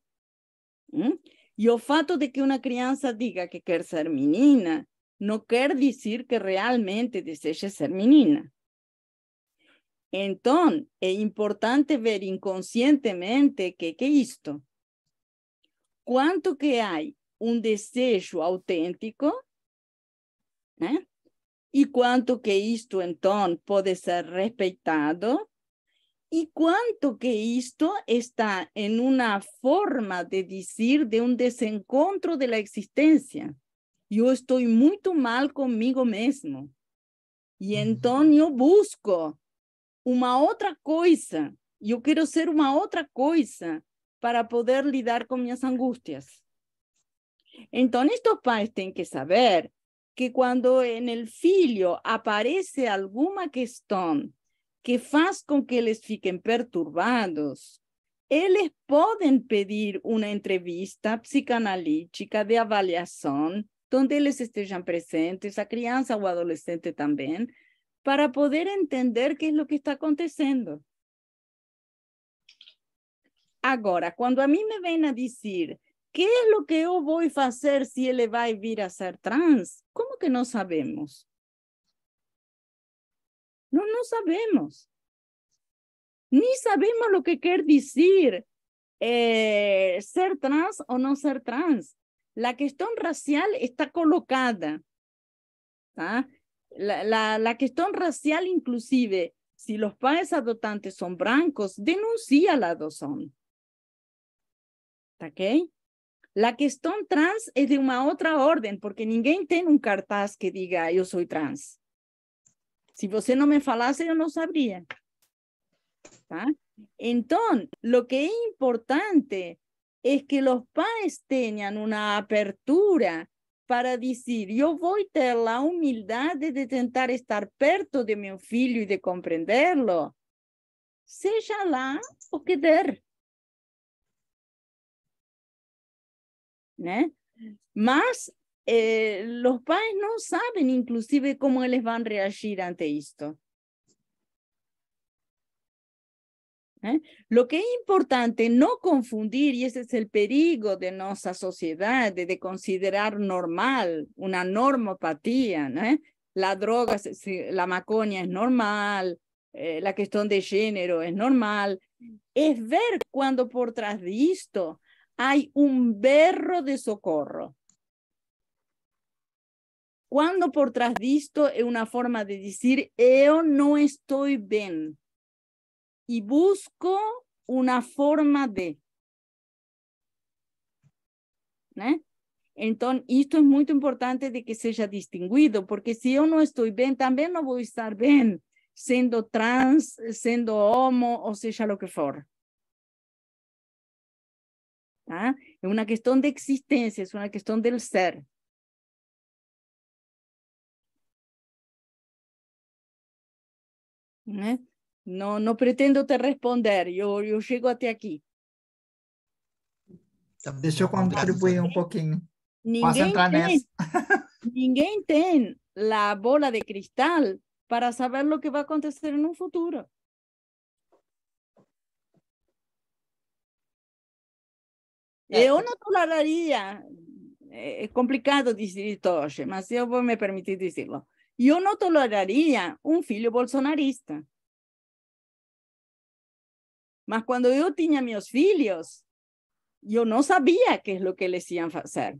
Y el fato de que una crianza diga que quiere ser menina no quiere decir que realmente desee ser menina. Entonces, es importante ver inconscientemente que que esto, cuánto que hay um desejo autêntico, né? E quanto que isto, então, pode ser respeitado, y cuanto que esto está en una forma de decir de un desencontro de la existencia. Yo estoy muy mal conmigo mismo. Y entonces yo busco una otra cosa. Yo quiero ser una otra cosa para poder lidar con mis angustias. Entonces estos padres tienen que saber que cuando en el filho aparece alguna cuestión que faz con que les fiquen perturbados, ellos pueden pedir una entrevista psicanalítica de avaliación donde ellos estén presentes, a criança o adolescente también, para poder entender qué es lo que está aconteciendo. Ahora, cuando a mí me ven a decir ¿Qué es lo que yo voy a hacer si él va a vir a ser trans? ¿Cómo que no sabemos? No, no sabemos. Ni sabemos lo que quiere decir eh, ser trans o no ser trans. La cuestión racial está colocada. La, la, la cuestión racial inclusive, si los padres adoptantes son blancos, denuncia la adopción. ¿Ok? La cuestión trans es de una otra orden, porque ninguém tem un cartaz que diga yo soy trans. Se você não me falasse, eu não sabria. Tá? Então, o que é importante é que os pais tenham uma apertura para dizer, eu vou ter a humildade de tentar estar perto de meu filho e de compreendê-lo, seja lá o que der. ¿Eh? Eh, los padres no saben inclusive cómo les van a reagir ante esto. ¿Eh? Lo que es importante no confundir, y ese es el perigo de nuestra sociedad, de, de considerar normal una normopatía, ¿no? La droga, la maconia es normal, eh, la cuestión de género es normal, es ver cuando por tras de esto hay un berro de socorro quando por trás disto é uma forma de dizer eu não estou bem e busco uma forma de. ¿eh? Né? Então, isto é muito importante de que seja distinguido, porque se eu não estou bem, também não vou estar bem, sendo trans, sendo homo, ou seja, o que for. ¿Ah? Tá? É uma questão de existência, é uma questão do ser. ¿Eh? No, no pretendo te responder, yo, yo llego até aqui. Deixa eu contribuir um pouquinho. Ninguém Posso entrar tem, nessa? [LAUGHS] ninguém tem a bola de cristal para saber o que vai acontecer no futuro. Eu não toleraria, é complicado dizer isto hoje, mas eu vou me permitir dizê-lo. Eu não toleraria um filho bolsonarista. Mas quando eu tinha meus filhos, eu não sabia que é o que eles iam fazer.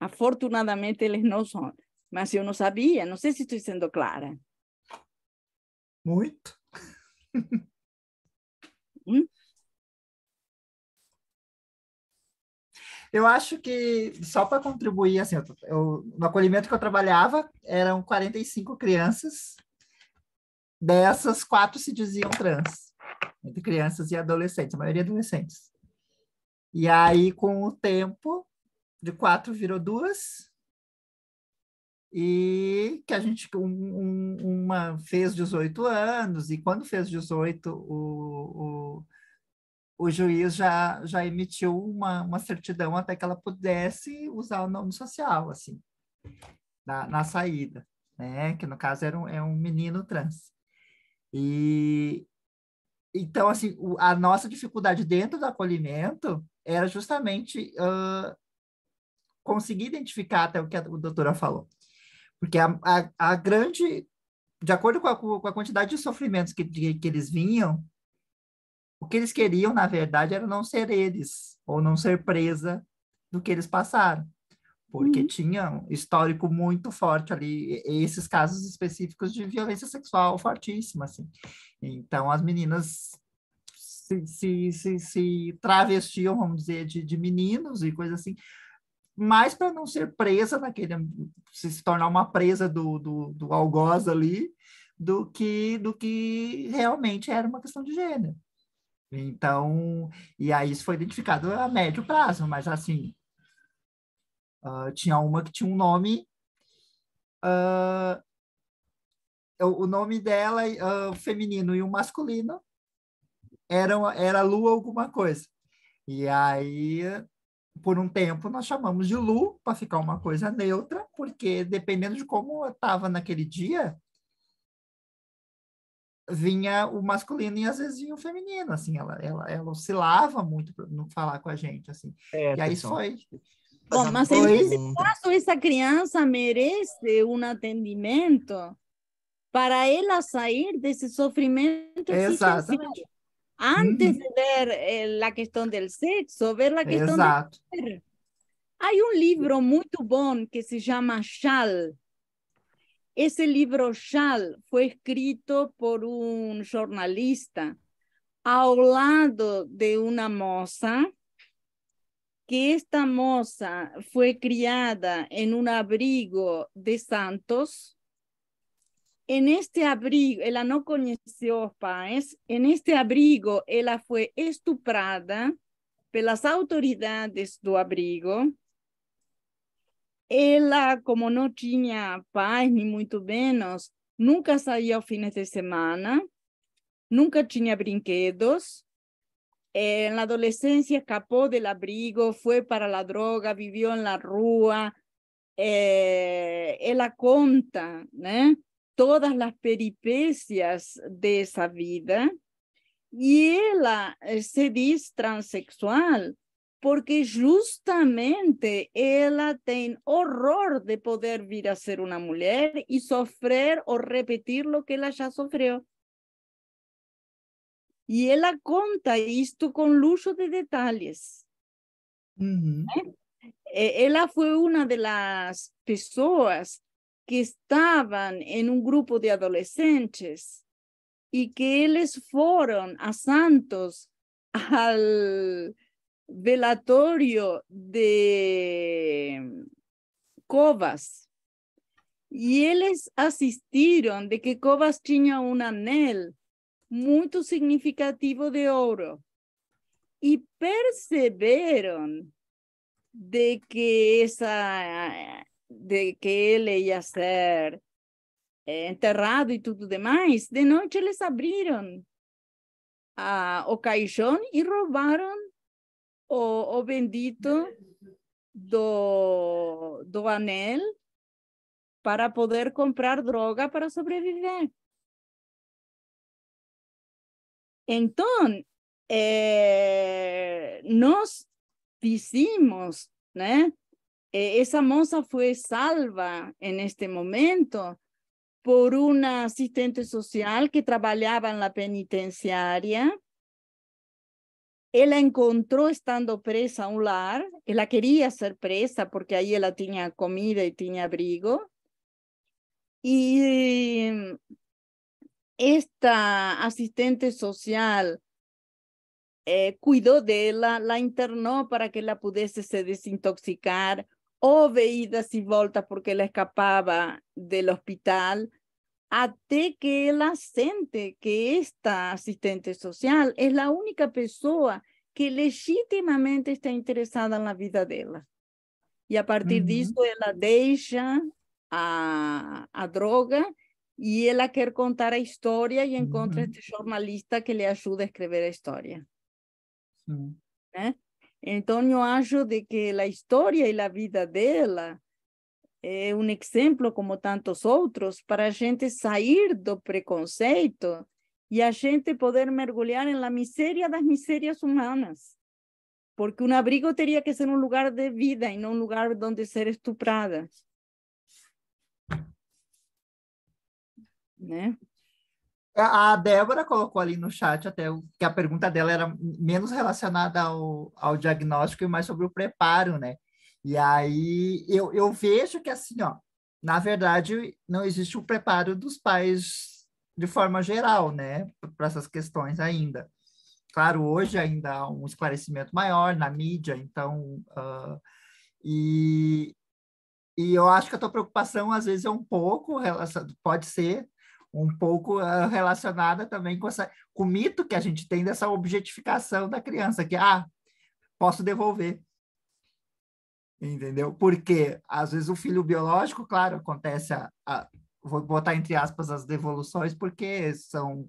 Afortunadamente, eles não são. Mas eu não sabia, não sei se estou sendo clara. Muito. Hum? Eu acho que, só para contribuir, assim, eu, eu, no acolhimento que eu trabalhava, eram 45 crianças Dessas, quatro se diziam trans, entre crianças e adolescentes, a maioria adolescentes. E aí, com o tempo, de quatro virou duas, e que a gente um, um, uma fez 18 anos, e quando fez 18, o, o, o juiz já, já emitiu uma, uma certidão até que ela pudesse usar o nome social, assim, na, na saída, né? Que no caso era um, é um menino trans. E então, assim, a nossa dificuldade dentro do acolhimento era justamente uh, conseguir identificar até o que a, doutora falou. Porque a, a, a, grande, de acordo com a, com a quantidade de sofrimentos que, que, que eles vinham, o que eles queriam, na verdade, era não ser eles, ou não ser presa do que eles passaram porque uhum. tinha um histórico muito forte ali, esses casos específicos de violência sexual fortíssima, assim. Então, as meninas se, se, se, se travestiam, vamos dizer, de, de meninos e coisa assim, mais para não ser presa naquele, se, tornar uma presa do, do, do algoz ali, do que, do que realmente era uma questão de gênero. Então, e aí isso foi identificado a médio prazo, mas assim, Uh, tinha uma que tinha um nome. Uh, o nome dela, uh, feminino e o masculino, era, era Lu alguma coisa. E aí, por um tempo, nós chamamos de Lu, para ficar uma coisa neutra, porque dependendo de como estava naquele dia, vinha o masculino e às vezes vinha o feminino, assim, ela, ela, ela oscilava muito para não falar com a gente, assim. É, e aí foi, Bom, mas em caso, essa criança merece um atendimento para ela sair desse sofrimento Exatamente. Antes de ver eh, a questão do sexo, ver a questão Exato. do ser. Há um livro muito bom que se chama Shal. Esse livro Shal foi escrito por um jornalista ao lado de uma moça que esta moza fue criada en un abrigo de santos. En este abrigo, ella no conoció pais, en este abrigo ella fue estuprada por las autoridades do abrigo. Ela, como não tinha pais, nem muito menos, nunca saía aos fins de semana, nunca tinha brinquedos. en la adolescencia escapó del abrigo, fue para la droga, viveu na rua. Eh, ela conta né, todas as peripécias dessa vida. E ela eh, se dice transexual, porque justamente ella tiene horror de poder vir a ser una mujer y sufrir o repetir lo que ella ya sufrió. Y ella conta esto con lujo de detalles. Eh, Ella fue una de las personas que estaban en un grupo de adolescentes y que ellos fueron a Santos al velatorio de Covas. Y ellos asistieron de que Covas tenía un anel muito significativo de ouro e perceberam de que essa de que ele ia ser enterrado e tudo demais, de noite eles abriram a, o caixão e roubaram o, o bendito do, do anel para poder comprar droga para sobreviver. Então, eh, nós dizimos, né? Eh, salva em este momento por uma assistente social que trabalhava na penitenciária ella encontró estando presa a un lar, ella quería ser presa porque ahí ella tenía comida y tenía abrigo. Y esta asistente social eh, cuidó de ella, la internó para que la pudiese se desintoxicar, o veídas y voltas porque la escapaba del hospital, hasta que ella siente que esta asistente social es la única persona que legítimamente está interesada en la vida de ella. Y a partir de eso, ella deja a, a droga y ella quer contar a historia y encuentra Uhum. este jornalista que le ayuda a escribir a historia. Sim. né? Então, eu acho de que a história e a vida dela é um exemplo, como tantos outros, para a gente sair do preconceito e a gente poder mergulhar na miséria das misérias humanas. Porque um abrigo teria que ser um lugar de vida e não um lugar onde ser estuprada. Né? A Débora colocou ali no chat até que a pergunta dela era menos relacionada ao, ao diagnóstico e mais sobre o preparo, né? E aí eu, eu vejo que assim, ó, na verdade, não existe o preparo dos pais de forma geral, né? Para essas questões ainda. Claro, hoje ainda há um esclarecimento maior na mídia, então. ah, e, e eu acho que a tua preocupação, às vezes, é um pouco, pode ser um pouco ah, relacionada também com, essa, com o mito que a gente tem dessa objetificação da criança, que, ah, posso devolver. Entendeu? Porque, às vezes, o filho biológico, claro, acontece a, a- vou botar entre aspas as devoluções, porque são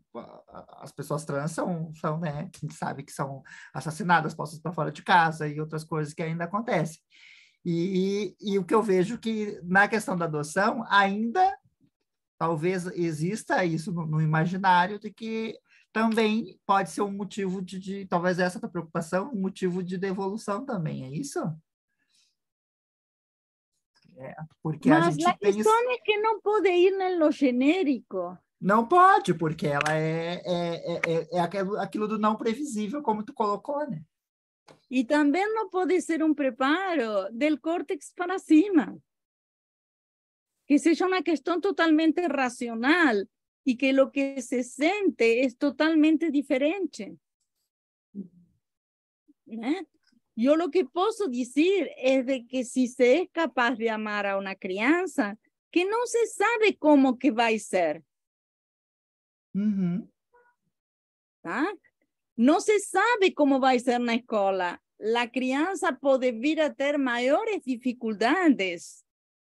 as pessoas trans são, são né, [LAUGHS] gente sabe que são assassinadas, postas para fora de casa e outras coisas que ainda acontecem. E, e o que eu vejo que na questão da adoção ainda talvez exista isso no, no imaginário de que também pode ser um motivo de, de talvez essa da preocupação, um motivo de devolução também, é isso? É, porque a Mas gente a isso- questão é que não pode ir no genérico. não pode, porque ela é, é, é, é- é aquilo, do não previsível, como tu colocou, né? E também não pode ser um preparo del córtex para cima. Que seja uma questão totalmente racional e que lo que se sente é totalmente diferente. Né? Yo lo que puedo decir es de que si se es capaz de amar a una crianza, que no se sabe cómo que va a ser. Uhum. Tá? Não se sabe cómo va a ser na escuela? La crianza puede vir a tener maiores dificultades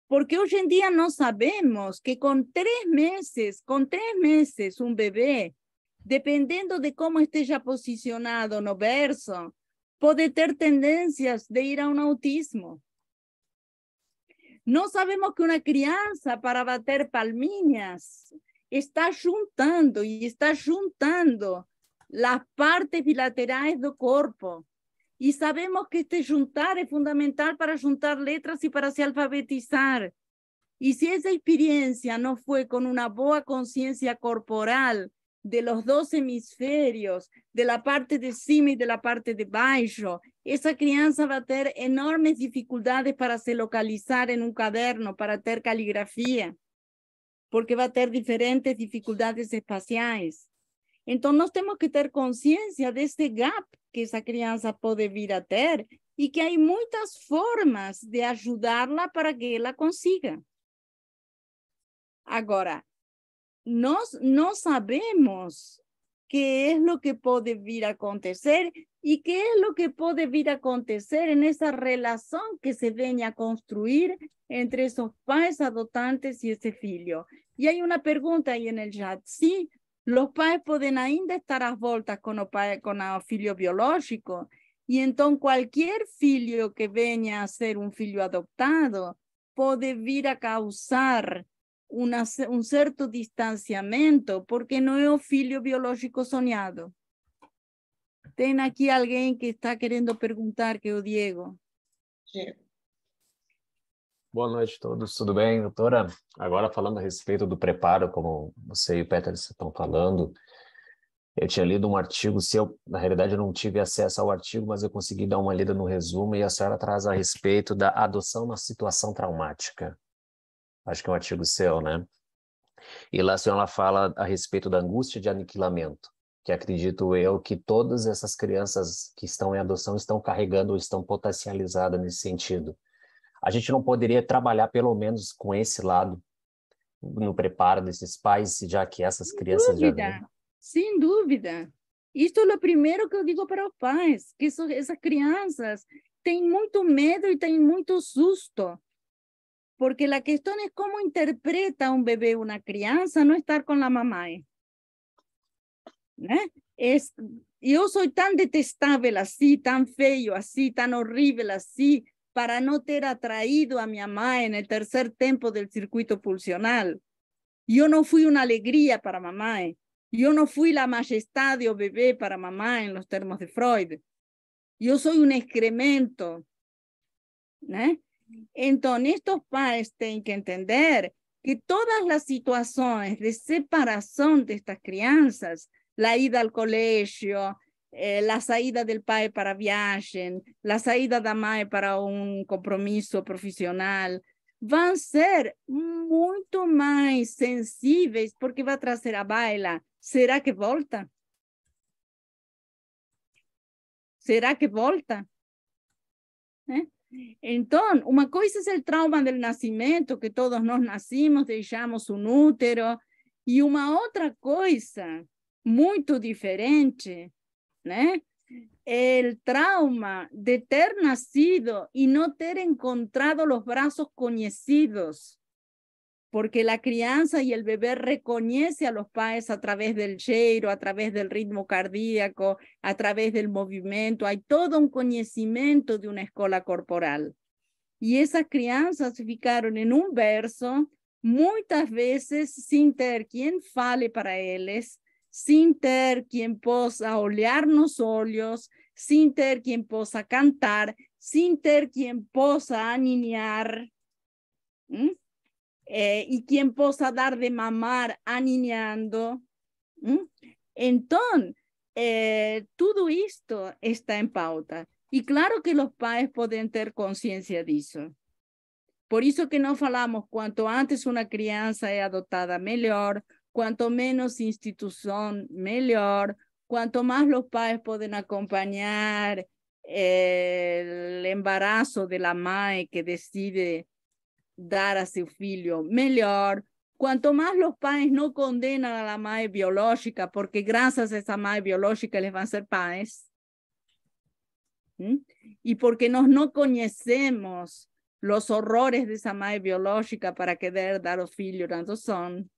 porque hoy en día no sabemos que con tres meses, com três meses, um bebê, dependendo de como esteja posicionado no verso, puede tener tendencias de ir a un autismo. No sabemos que una crianza para bater palminhas está juntando y está juntando las partes bilaterales del cuerpo. Y sabemos que este juntar es fundamental para juntar letras y para se alfabetizar. Y si esa experiencia no fue con una boa conciencia corporal de los dos hemisferios, de la parte de cima y de la parte de baixo, esa crianza va a tener enormes dificultades para se localizar en un caderno, para tener caligrafía porque va a tener diferentes dificultades espaciales. Entonces, tenemos que tener conciencia de este gap que esa crianza puede vir a tener y que hay muchas formas de ayudarla para que ella consiga. Ahora, no, no sabemos qué es lo que puede vir a acontecer y qué es lo que puede vir a acontecer en esa relación que se venga a construir entre esos padres adoptantes y ese filho. Y hay una pregunta ahí en el chat. Sí, los padres pueden ainda estar a voltas con el, pai, con el filho biológico y entonces cualquier filho que venga a ser un filho adoptado puede vir a causar una, un cierto distanciamiento porque no es un filho biológico soñado. Ten aquí alguien que está queriendo preguntar, que es o Diego. Sí. Boa noite a todos, tudo bem, doutora? Agora falando a respeito do preparo, como você e o Peter estão falando, eu tinha lido um artigo, se eu, na realidade eu não tive acesso ao artigo, mas eu consegui dar uma lida no resumo, e a senhora traz a respeito da adoção na situação traumática. Acho que é um artigo seu, né? E lá a senhora fala a respeito da angústia de aniquilamento, que acredito eu que todas essas crianças que estão em adoção estão carregando ou estão potencializadas nesse sentido a gente não poderia trabalhar pelo menos com esse lado no preparo desses pais, já que essas sem crianças dúvida, já Sem dúvida. Isto é o primeiro que eu digo para os pais, que essas crianças têm muito medo e têm muito susto. Porque a questão é como interpreta um bebê, uma criança, não estar com a mamãe. Né? Es, eu sou tão detestável assim, tão feio assim, tão horrível assim, para no ter atraído a mi mamá en el tercer tiempo del circuito pulsional. Yo no fui una alegría para mamá. Yo no fui la majestad o bebé para mamá en los termos de Freud. Yo soy un excremento. ¿eh? Entonces, estos padres tienen que entender que todas las situaciones de separación de estas crianzas, la ida al colegio, eh, la saída del pai para viagem, la saída da mãe para um compromisso profissional, vão ser muito mais sensíveis porque vai trazer a baila. Será que volta? Será que volta? ¿Eh? Então, uma coisa é o trauma do nascimento, que todos nós nascimos, deixamos um útero, e uma outra coisa muito diferente ¿eh? El trauma de ter nacido y no ter encontrado los brazos conocidos, porque la crianza y el bebé reconoce a los padres a través del cheiro, a través del ritmo cardíaco, a través del movimiento. Hay todo un conocimiento de una escuela corporal. Y esas crianzas ficaron en un verso, muchas veces sin tener quien fale para ellos, sin ter quien possa olhar nos olhos, sin ter quien possa cantar, sin ter quien possa aniñar, eh, y quien possa dar de mamar aniñando. Entonces, eh, todo esto está en pauta. Y claro que los padres pueden tener conciencia de eso. Por eso que no falamos, cuanto antes una crianza es adoptada, mejor, Cuanto menos institución, mejor. Cuanto más los padres pueden acompañar el embarazo de la madre que decide dar a su hijo mejor. Cuanto más los padres no condenan a madre biológica, porque gracias a esa madre biológica les van a ser padres, y porque nos no conocemos los horrores de esa madre biológica para querer dar los hijos cuando son,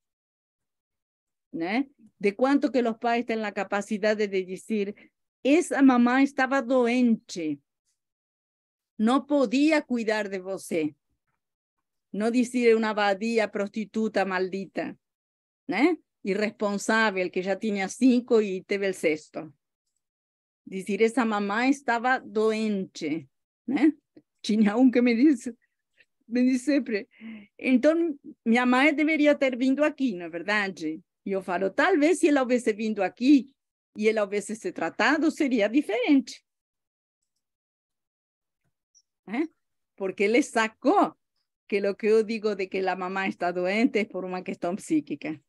de cuánto que los padres tienen la capacidad de decir, esa mamá estaba doente, no podía cuidar de você. No decir una vadia prostituta maldita, ¿eh? irresponsable, que ya tenía cinco y teve el sexto. Decir, esa mamá estaba doente, ¿eh? Tinha um que me dice, me dice sempre, então minha mãe deveria ter vindo aqui, não é verdade? E eu falo, talvez se ela houvesse vindo aqui e ela houvesse se tratado, seria diferente. ¿Eh? Porque ele sacou que lo que yo digo de que la mamá está doente es por una cuestión psíquica.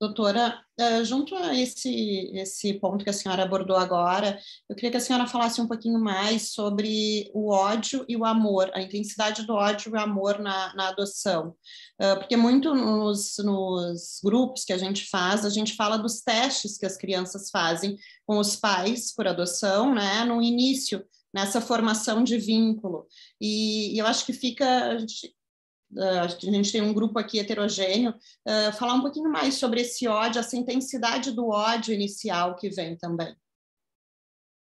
Doutora, uh, junto a esse, esse ponto que a senhora abordou agora, eu queria que a senhora falasse um pouquinho mais sobre o ódio e o amor, a intensidade do ódio e o amor na, na adoção. Uh, porque muito nos, nos grupos que a gente faz, a gente fala dos testes que as crianças fazem com os pais por adoção, né, no início nessa formação de vínculo. E, e eu acho que fica. A gente, uh, a gente tem um grupo aqui heterogêneo, uh, falar um pouquinho mais sobre esse ódio, essa intensidade do ódio inicial que vem também.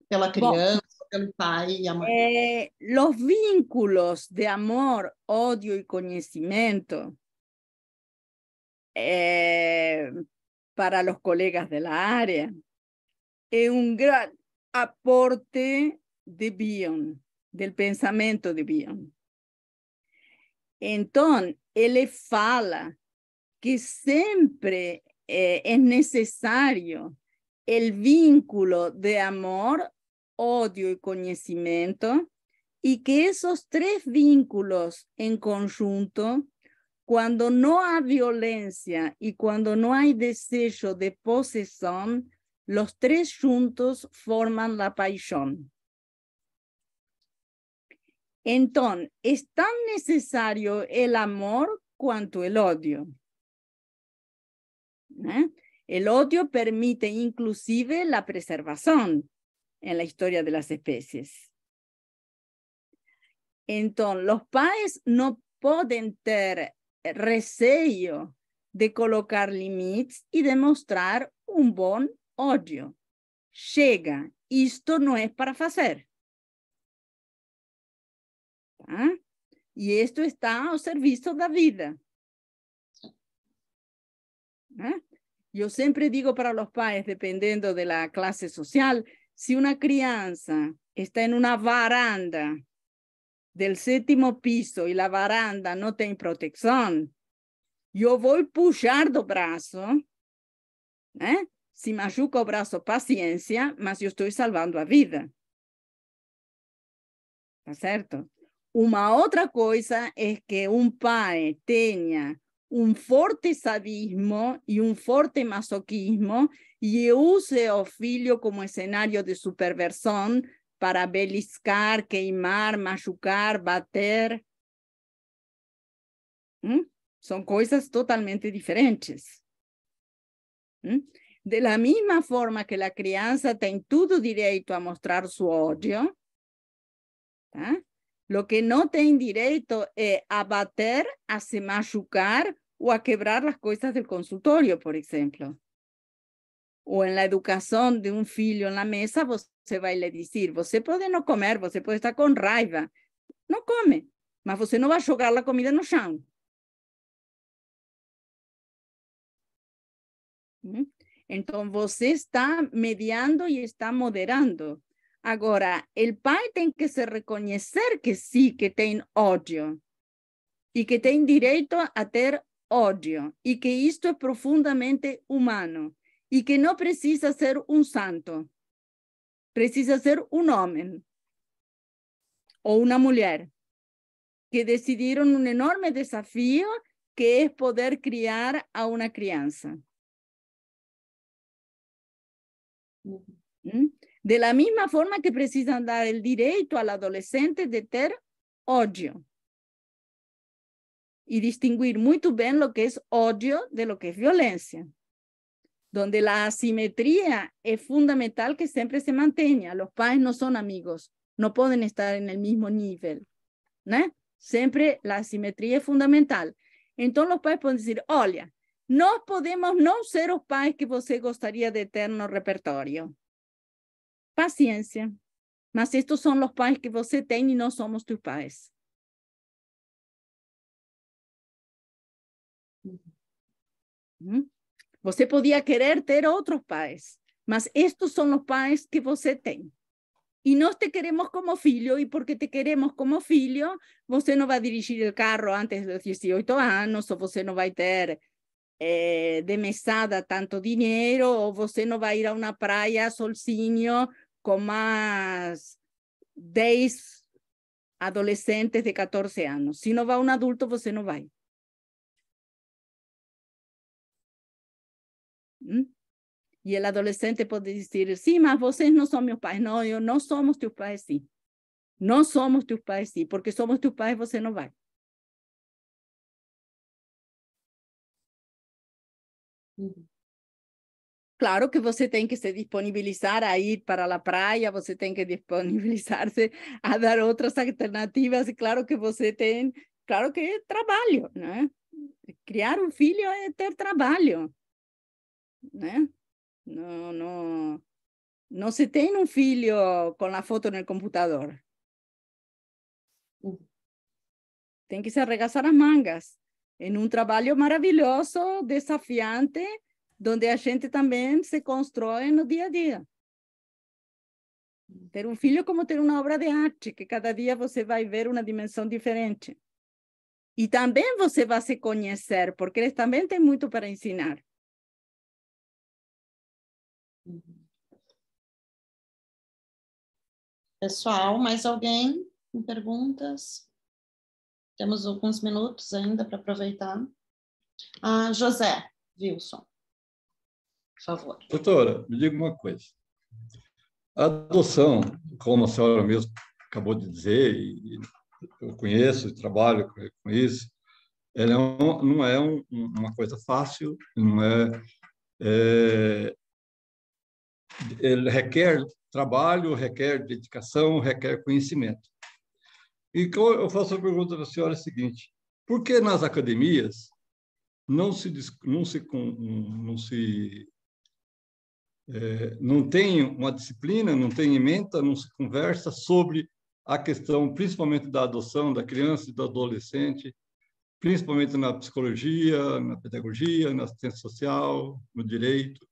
Pela criança, Bom, pelo pai e a mãe. Eh, los vínculos de amor, ódio e conhecimento eh, para los colegas de la área es un gran aporte de Bion, del pensamento de Bion. Então, ele fala que sempre eh, é necessário o vínculo de amor, ódio e conhecimento, e que esses três vínculos em conjunto, quando não há violência e quando não há desejo de possessão, os três juntos formam a paixão. Entonces, es tan necesario el amor cuanto el odio. ¿Eh? El odio permite inclusive la preservación en la historia de las especies. Entonces, los padres no pueden tener recelo de colocar límites y demostrar un buen odio. Llega, esto no es para hacer. ¿ah? Tá? E isto está ao serviço da vida. ¿ah? Né? Eu sempre digo para los os pais, dependendo da classe social, se uma criança está em uma varanda del sétimo piso e a varanda não tem proteção, eu vou puxar do braço, né? ¿eh? se machuca o braço, paciência, mas eu estou salvando a vida. Tá certo? Uma outra coisa é que um pai tenha um forte sadismo e um forte masoquismo e use o filho como cenário de superversão para beliscar, queimar, machucar, bater. ¿Mm? São coisas totalmente diferentes. De la mesma forma que a criança tem todo direito a mostrar seu ódio, tá? Lo que no tienen derecho es a bater, a se machucar o a quebrar las cosas del consultorio, por ejemplo. O en la educación de un filho en la mesa, você vai lhe dizer, você pode não comer, você pode estar com raiva. Não come, mas você não vai jogar a comida no chão. Então, você está mediando e está moderando. Agora, el pai tem que se reconhecer que sí, que tem ódio e que tem direito a ter ódio e que isto é profundamente humano e que não precisa ser um santo, precisa ser um homem ou uma mulher que decidiram um enorme desafio que é poder criar a uma criança. ¿Mm? De la misma forma que precisam dar o direito ao adolescente de ter odio y distinguir muy bem lo que es odio de lo que es violencia, Donde la asimetría es fundamental que siempre se mantenha. Los pais no son amigos, no pueden estar no mesmo nível. Né? Siempre la asimetría es fundamental. Então, os pais podem decir: olha, no podemos não ser os pais que você gostaria de ter no repertório. Paciência. Mas estos son los pais que você tem e nós somos tus pais. Você podia querer ter outros pais, mas estes são os pais que você tem. E nós te queremos como filho, e porque te queremos como filho, você não vai dirigir o carro antes dos 18 anos, ou você não vai ter eh, de mesada tanto dinheiro, ou você não vai ir a uma praia solzinho com mais 10 adolescentes de 14 anos. Se não vai um adulto, você não vai. ¿Mm? Y el adolescente puede decir, sí, mas vocês no son mis pais. No, yo no somos tus pais, sí. No somos tus pais, sí, porque somos tus pais, você não vai. Claro que você tem que se disponibilizar a ir para a praia, você tem que disponibilizar-se a dar outras alternativas, e claro que você tem, claro que é trabalho, né? Criar um filho é ter trabalho, né? Não, não, não se tem um filho com a foto no computador. Tem que se arregaçar as mangas em um trabalho maravilhoso, desafiante, onde a gente também se constrói no dia a dia. Ter um filho é como ter uma obra de arte, que cada dia você vai ver uma dimensão diferente. E também você vai se conhecer, porque eles também têm muito para ensinar. Pessoal, mais alguém com perguntas? Temos alguns minutos ainda para aproveitar. Ah, José Wilson, por favor. Doutora, me diga uma coisa. A adoção, como a senhora mesmo acabou de dizer, e eu conheço e trabalho com isso, ela é um, não é um, uma coisa fácil, não é, é ele requer trabalho, requer dedicação, requer conhecimento. E eu faço a pergunta para a senhora seguinte: por que nas academias não se não se não se é, não tem uma disciplina, não tem ementa, não se conversa sobre a questão, principalmente da adoção da criança e do adolescente, principalmente na psicologia, na pedagogia, na assistência social, no direito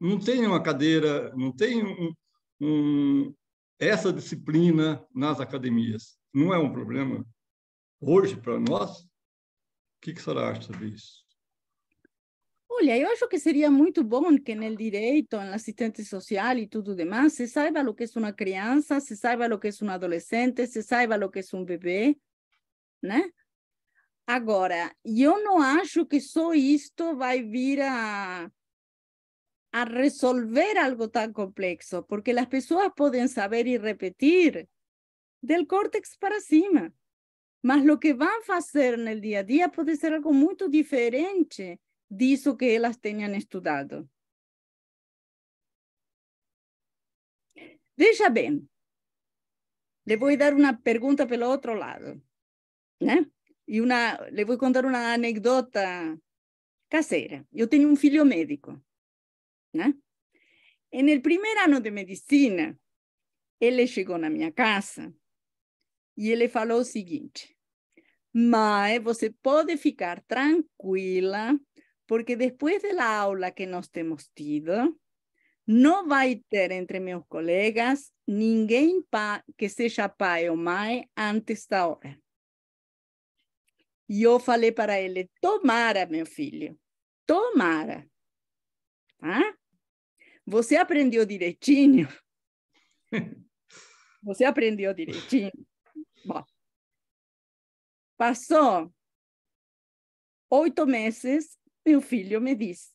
não tem uma cadeira, não tem um, um, essa disciplina nas academias. Não é um problema hoje para nós? O que, que a acha sobre isso? Olha, eu acho que seria muito bom que no direito, na assistente social e tudo demais, se saiba o que é uma criança, se saiba o que é um adolescente, se saiba o que é um bebê, né? Agora, eu não acho que só isto vai vir a a resolver algo tan complejo, porque las personas pueden saber y repetir del córtex para cima, mas lo que van a hacer en el día a día puede ser algo muy diferente de eso que ellas tenían estudiado. Veja bem, le voy a dar una pregunta pelo otro lado, né? E una, le voy a contar una anécdota casera. Yo tenía un filho médico. Né? E no primeiro ano de medicina, ele chegou na minha casa e ele falou o seguinte: Mãe, você pode ficar tranquila, porque depois da aula que nós temos tido, não vai ter entre meus colegas ninguém que seja pai ou mãe antes da hora. E eu falei para ele: tomara, meu filho, tomara. Tá? Você aprendeu direitinho? [LAUGHS] Você aprendeu direitinho? Bom, passou oito meses, meu filho me disse,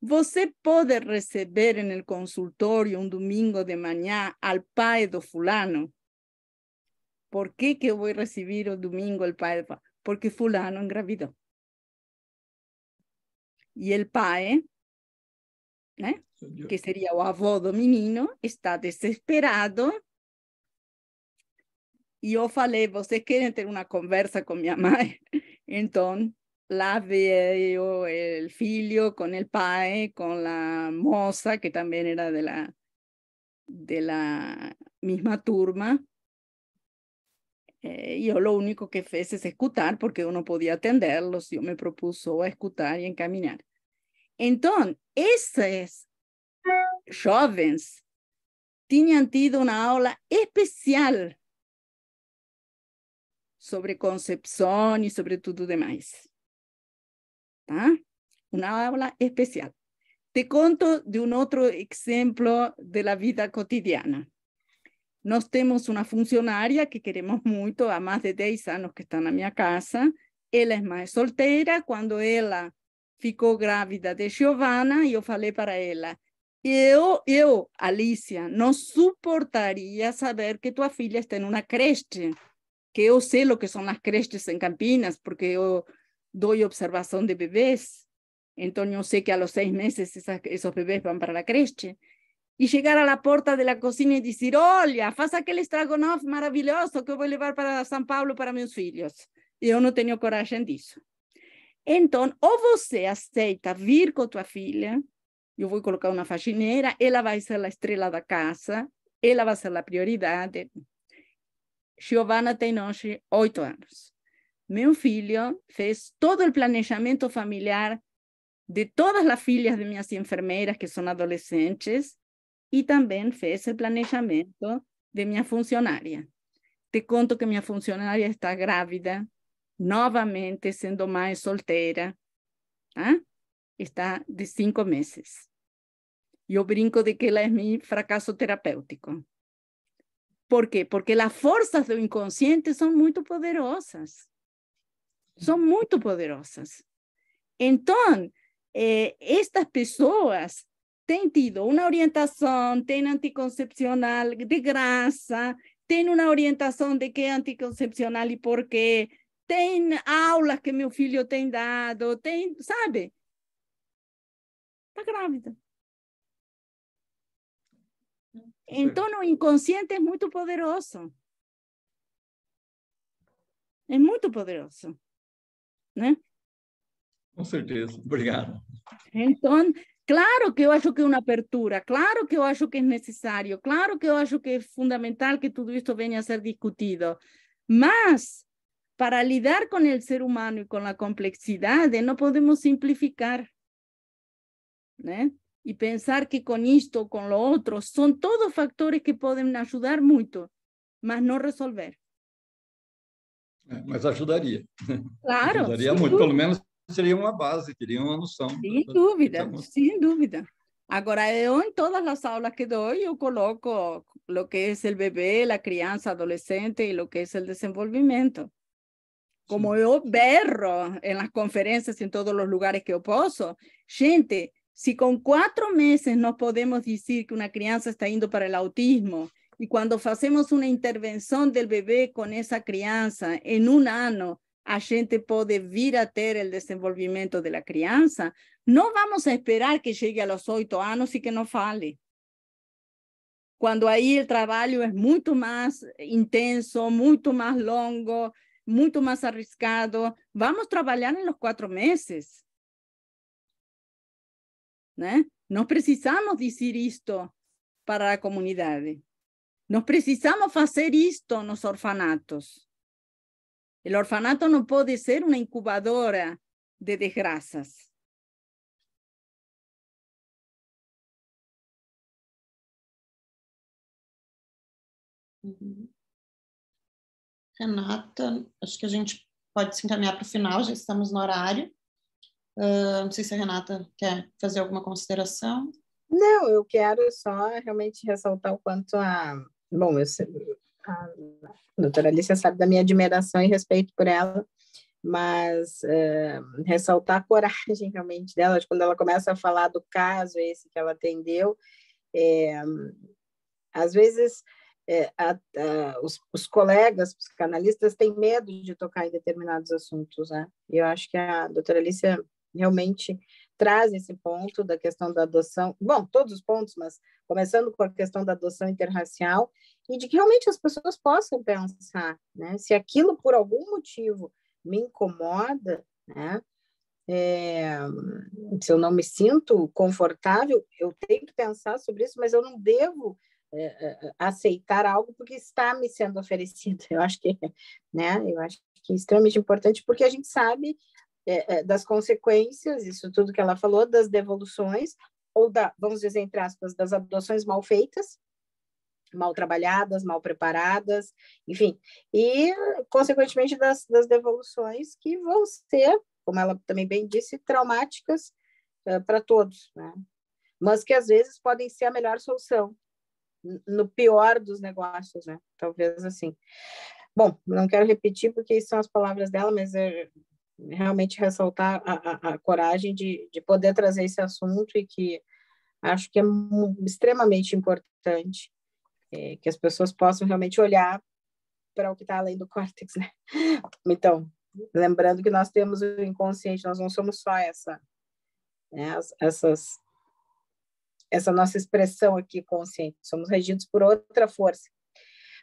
Você pode receber no consultório um domingo de manhã al pai do fulano? Por que que eu vou receber o domingo o pai do Porque fulano engravidou. E o pai, né? que seria o avô do menino, está desesperado. E eu falei, vocês querem ter uma conversa com minha mãe? Então, l'Aveo, el Filio, con el PAE, con la Moza, que también era de la, de la misma turma. Eh, yo lo único que hice es escuchar porque uno podía atenderlos, yo me propuso a escutar y encaminar. Entonces, esos jóvenes tenían tido una aula especial sobre concepción y sobre todo demás. Tá? Uma aula especial. Te conto de um outro exemplo da vida cotidiana. Nós temos uma funcionária que queremos muito, há mais de 10 anos que está na minha casa. Ela é mais solteira. Quando ela ficou grávida de Giovana, eu falei para ela, eu, eu, Alicia, não suportaria saber que tua filha está em uma creche, que eu sei o que são as creches em Campinas, porque eu dou observação de bebês. Então, eu sei que a los seis meses esas, esos bebês vão para a creche. E chegar à porta da cozinha e dizer: Olha, faça aquele estrogonofe maravilhoso que eu vou levar para São Paulo para meus filhos. Eu não tenho coragem disso. Então, ou você aceita vir com tua filha, eu vou colocar uma faxineira, ela vai ser a estrela da casa, ela vai ser a prioridade. Giovana tem hoje oito anos. Meu filho fez todo o planejamento familiar de todas as filhas de minhas enfermeiras, que são adolescentes, e também fez o planejamento de minha funcionária. Te conto que minha funcionária está grávida, novamente sendo mãe solteira, tá? está de cinco meses. Eu brinco de que ela é meu fracasso terapêutico. Por quê? Porque as forças do inconsciente são muito poderosas. São muito poderosas. Então, eh, estas pessoas têm tido uma orientação, têm anticoncepcional de graça, têm uma orientação de que é anticoncepcional e por quê, tem aulas que meu filho tem dado, tem, sabe? Está grávida. Então, o inconsciente é muito poderoso. É muito poderoso. Né? Com certeza. Obrigado. Então, claro que eu acho que é uma abertura, claro que eu acho que é necessário, claro que eu acho que é fundamental que tudo isso venha a ser discutido, mas para lidar com o ser humano e com a complexidade, não podemos simplificar né? E pensar que com isto com o outro são todos fatores que podem ajudar muito, mas não resolver. É, mas ajudaria. Claro. [LAUGHS] ajudaria muito, dúvida. pelo menos seria uma base, teria uma noção. Sem dúvida, sem dúvida. Agora, eu em todas as aulas que dou, eu coloco o que é o bebê, a criança, adolescente e o que é o desenvolvimento. Como eu berro em las conferências, em todos os lugares que eu posso, gente, Si con cuatro meses no podemos decir que una crianza está indo para el autismo y cuando hacemos una intervención del bebé con esa crianza en un año, a gente puede vir a ter el desenvolvimiento de la crianza, no vamos a esperar que llegue a los ocho años y que no fale. Cuando ahí el trabajo es mucho más intenso, mucho más longo, mucho más arriscado, vamos a trabajar en los cuatro meses. Né? Nós precisamos dizer isto para a comunidade. Nós precisamos fazer isto nos orfanatos. O orfanato não pode ser uma incubadora de desgraças. Uhum. Renata, acho que a gente pode se encaminhar para o final, já estamos no horário. Uh, não sei se a Renata quer fazer alguma consideração. Não, eu quero só realmente ressaltar o quanto a. Bom, eu, a doutora Alicia sabe da minha admiração e respeito por ela, mas é, ressaltar a coragem realmente dela, quando ela começa a falar do caso esse que ela atendeu, é, às vezes é, a, a, os, os, colegas psicanalistas têm medo de tocar em determinados assuntos, né? E eu acho que a doutora Alicia realmente traz esse ponto da questão da adoção, bom, todos os pontos, mas começando com a questão da adoção interracial, e de que realmente as pessoas possam pensar, né? Se aquilo por algum motivo me incomoda, né? É, se eu não me sinto confortável, eu tenho que pensar sobre isso, mas eu não devo é, é, aceitar algo porque está me sendo oferecido. [LAUGHS] Eu acho que, né? Eu acho que é extremamente importante porque a gente sabe é, é, das consequências, isso tudo que ela falou, das devoluções, ou da, vamos dizer, entre aspas, das adoções mal feitas, mal trabalhadas, mal preparadas, enfim, e, consequentemente, das, das devoluções que vão ser, como ela também bem disse, traumáticas uh, para todos, né? mas que às vezes podem ser a melhor solução, no pior dos negócios, né? Talvez assim. Bom, não quero repetir porque são as palavras dela, mas é, realmente ressaltar a, a, a coragem de, de poder trazer esse assunto e que acho que é extremamente importante é, que as pessoas possam realmente olhar para o que está além do [LAUGHS] córtex, né? Então, lembrando que nós temos o inconsciente, nós não somos só essa, né? essas, essa nossa expressão aqui consciente, somos regidos por outra força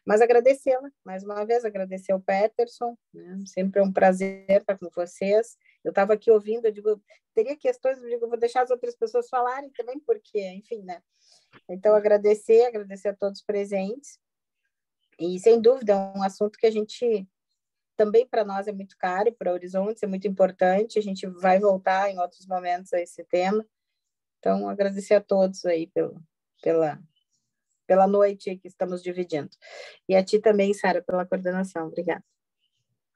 mas agradecê-la, mais uma vez, agradecer ao Peterson, né? sempre é um prazer estar com vocês. Eu estava aqui ouvindo, eu digo, teria questões, eu digo, vou deixar as outras pessoas falarem também, porque, enfim, né? Então, agradecer, agradecer a todos presentes. E, sem dúvida, é um assunto que a gente também para nós é muito caro, para Horizontes é muito importante. A gente vai voltar em outros momentos a esse tema. Então, agradecer a todos aí pelo, pela, pela noite que estamos dividindo. E a ti também, Sara, pela coordenação. Obrigada.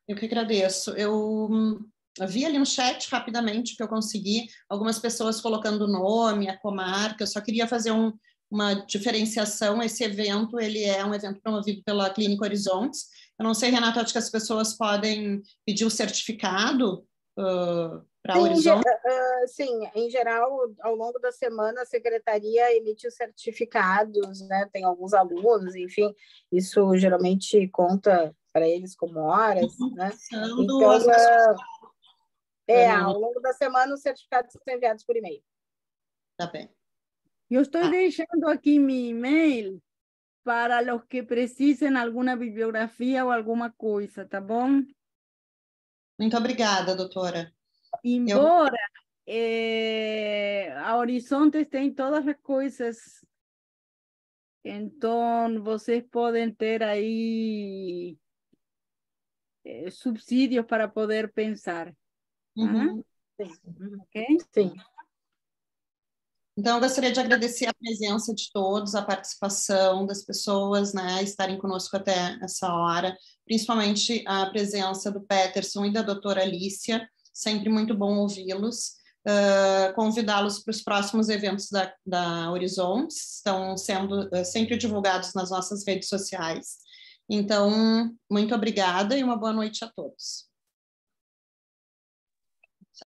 Eu que agradeço. Eu hum, vi ali no chat rapidamente que eu consegui algumas pessoas colocando o nome, a comarca. Eu só queria fazer um, uma diferenciação. Esse evento ele é um evento promovido pela Clínica Horizontes. Eu não sei, Renata, acho que as pessoas podem pedir o certificado uh, para Horizonte? Uh, sim, em geral, ao longo da semana, a secretaria emite os certificados, né? Tem alguns alunos, enfim, isso geralmente conta para eles como horas, uhum. né? Então, uh, é, ao longo da semana, os certificados são enviados por e-mail. Tá bem. Eu estou ah. deixando aqui meu e-mail para os que precisem alguma bibliografia ou alguma coisa, tá bom? Muito obrigada, doutora. Embora eu... é, a Horizontes tem todas as coisas, então vocês podem ter aí é, subsídios para poder pensar. Uhum. Sim. Ok? Sim. Então, eu gostaria de agradecer a presença de todos, a participação das pessoas, né, estarem conosco até essa hora, principalmente a presença do Peterson e da doutora Alicia, sempre muito bom ouvi-los. Uh, convidá-los para os próximos eventos da, da Horizontes, estão sendo uh, sempre divulgados nas nossas redes sociais. Então, muito obrigada e uma boa noite a todos.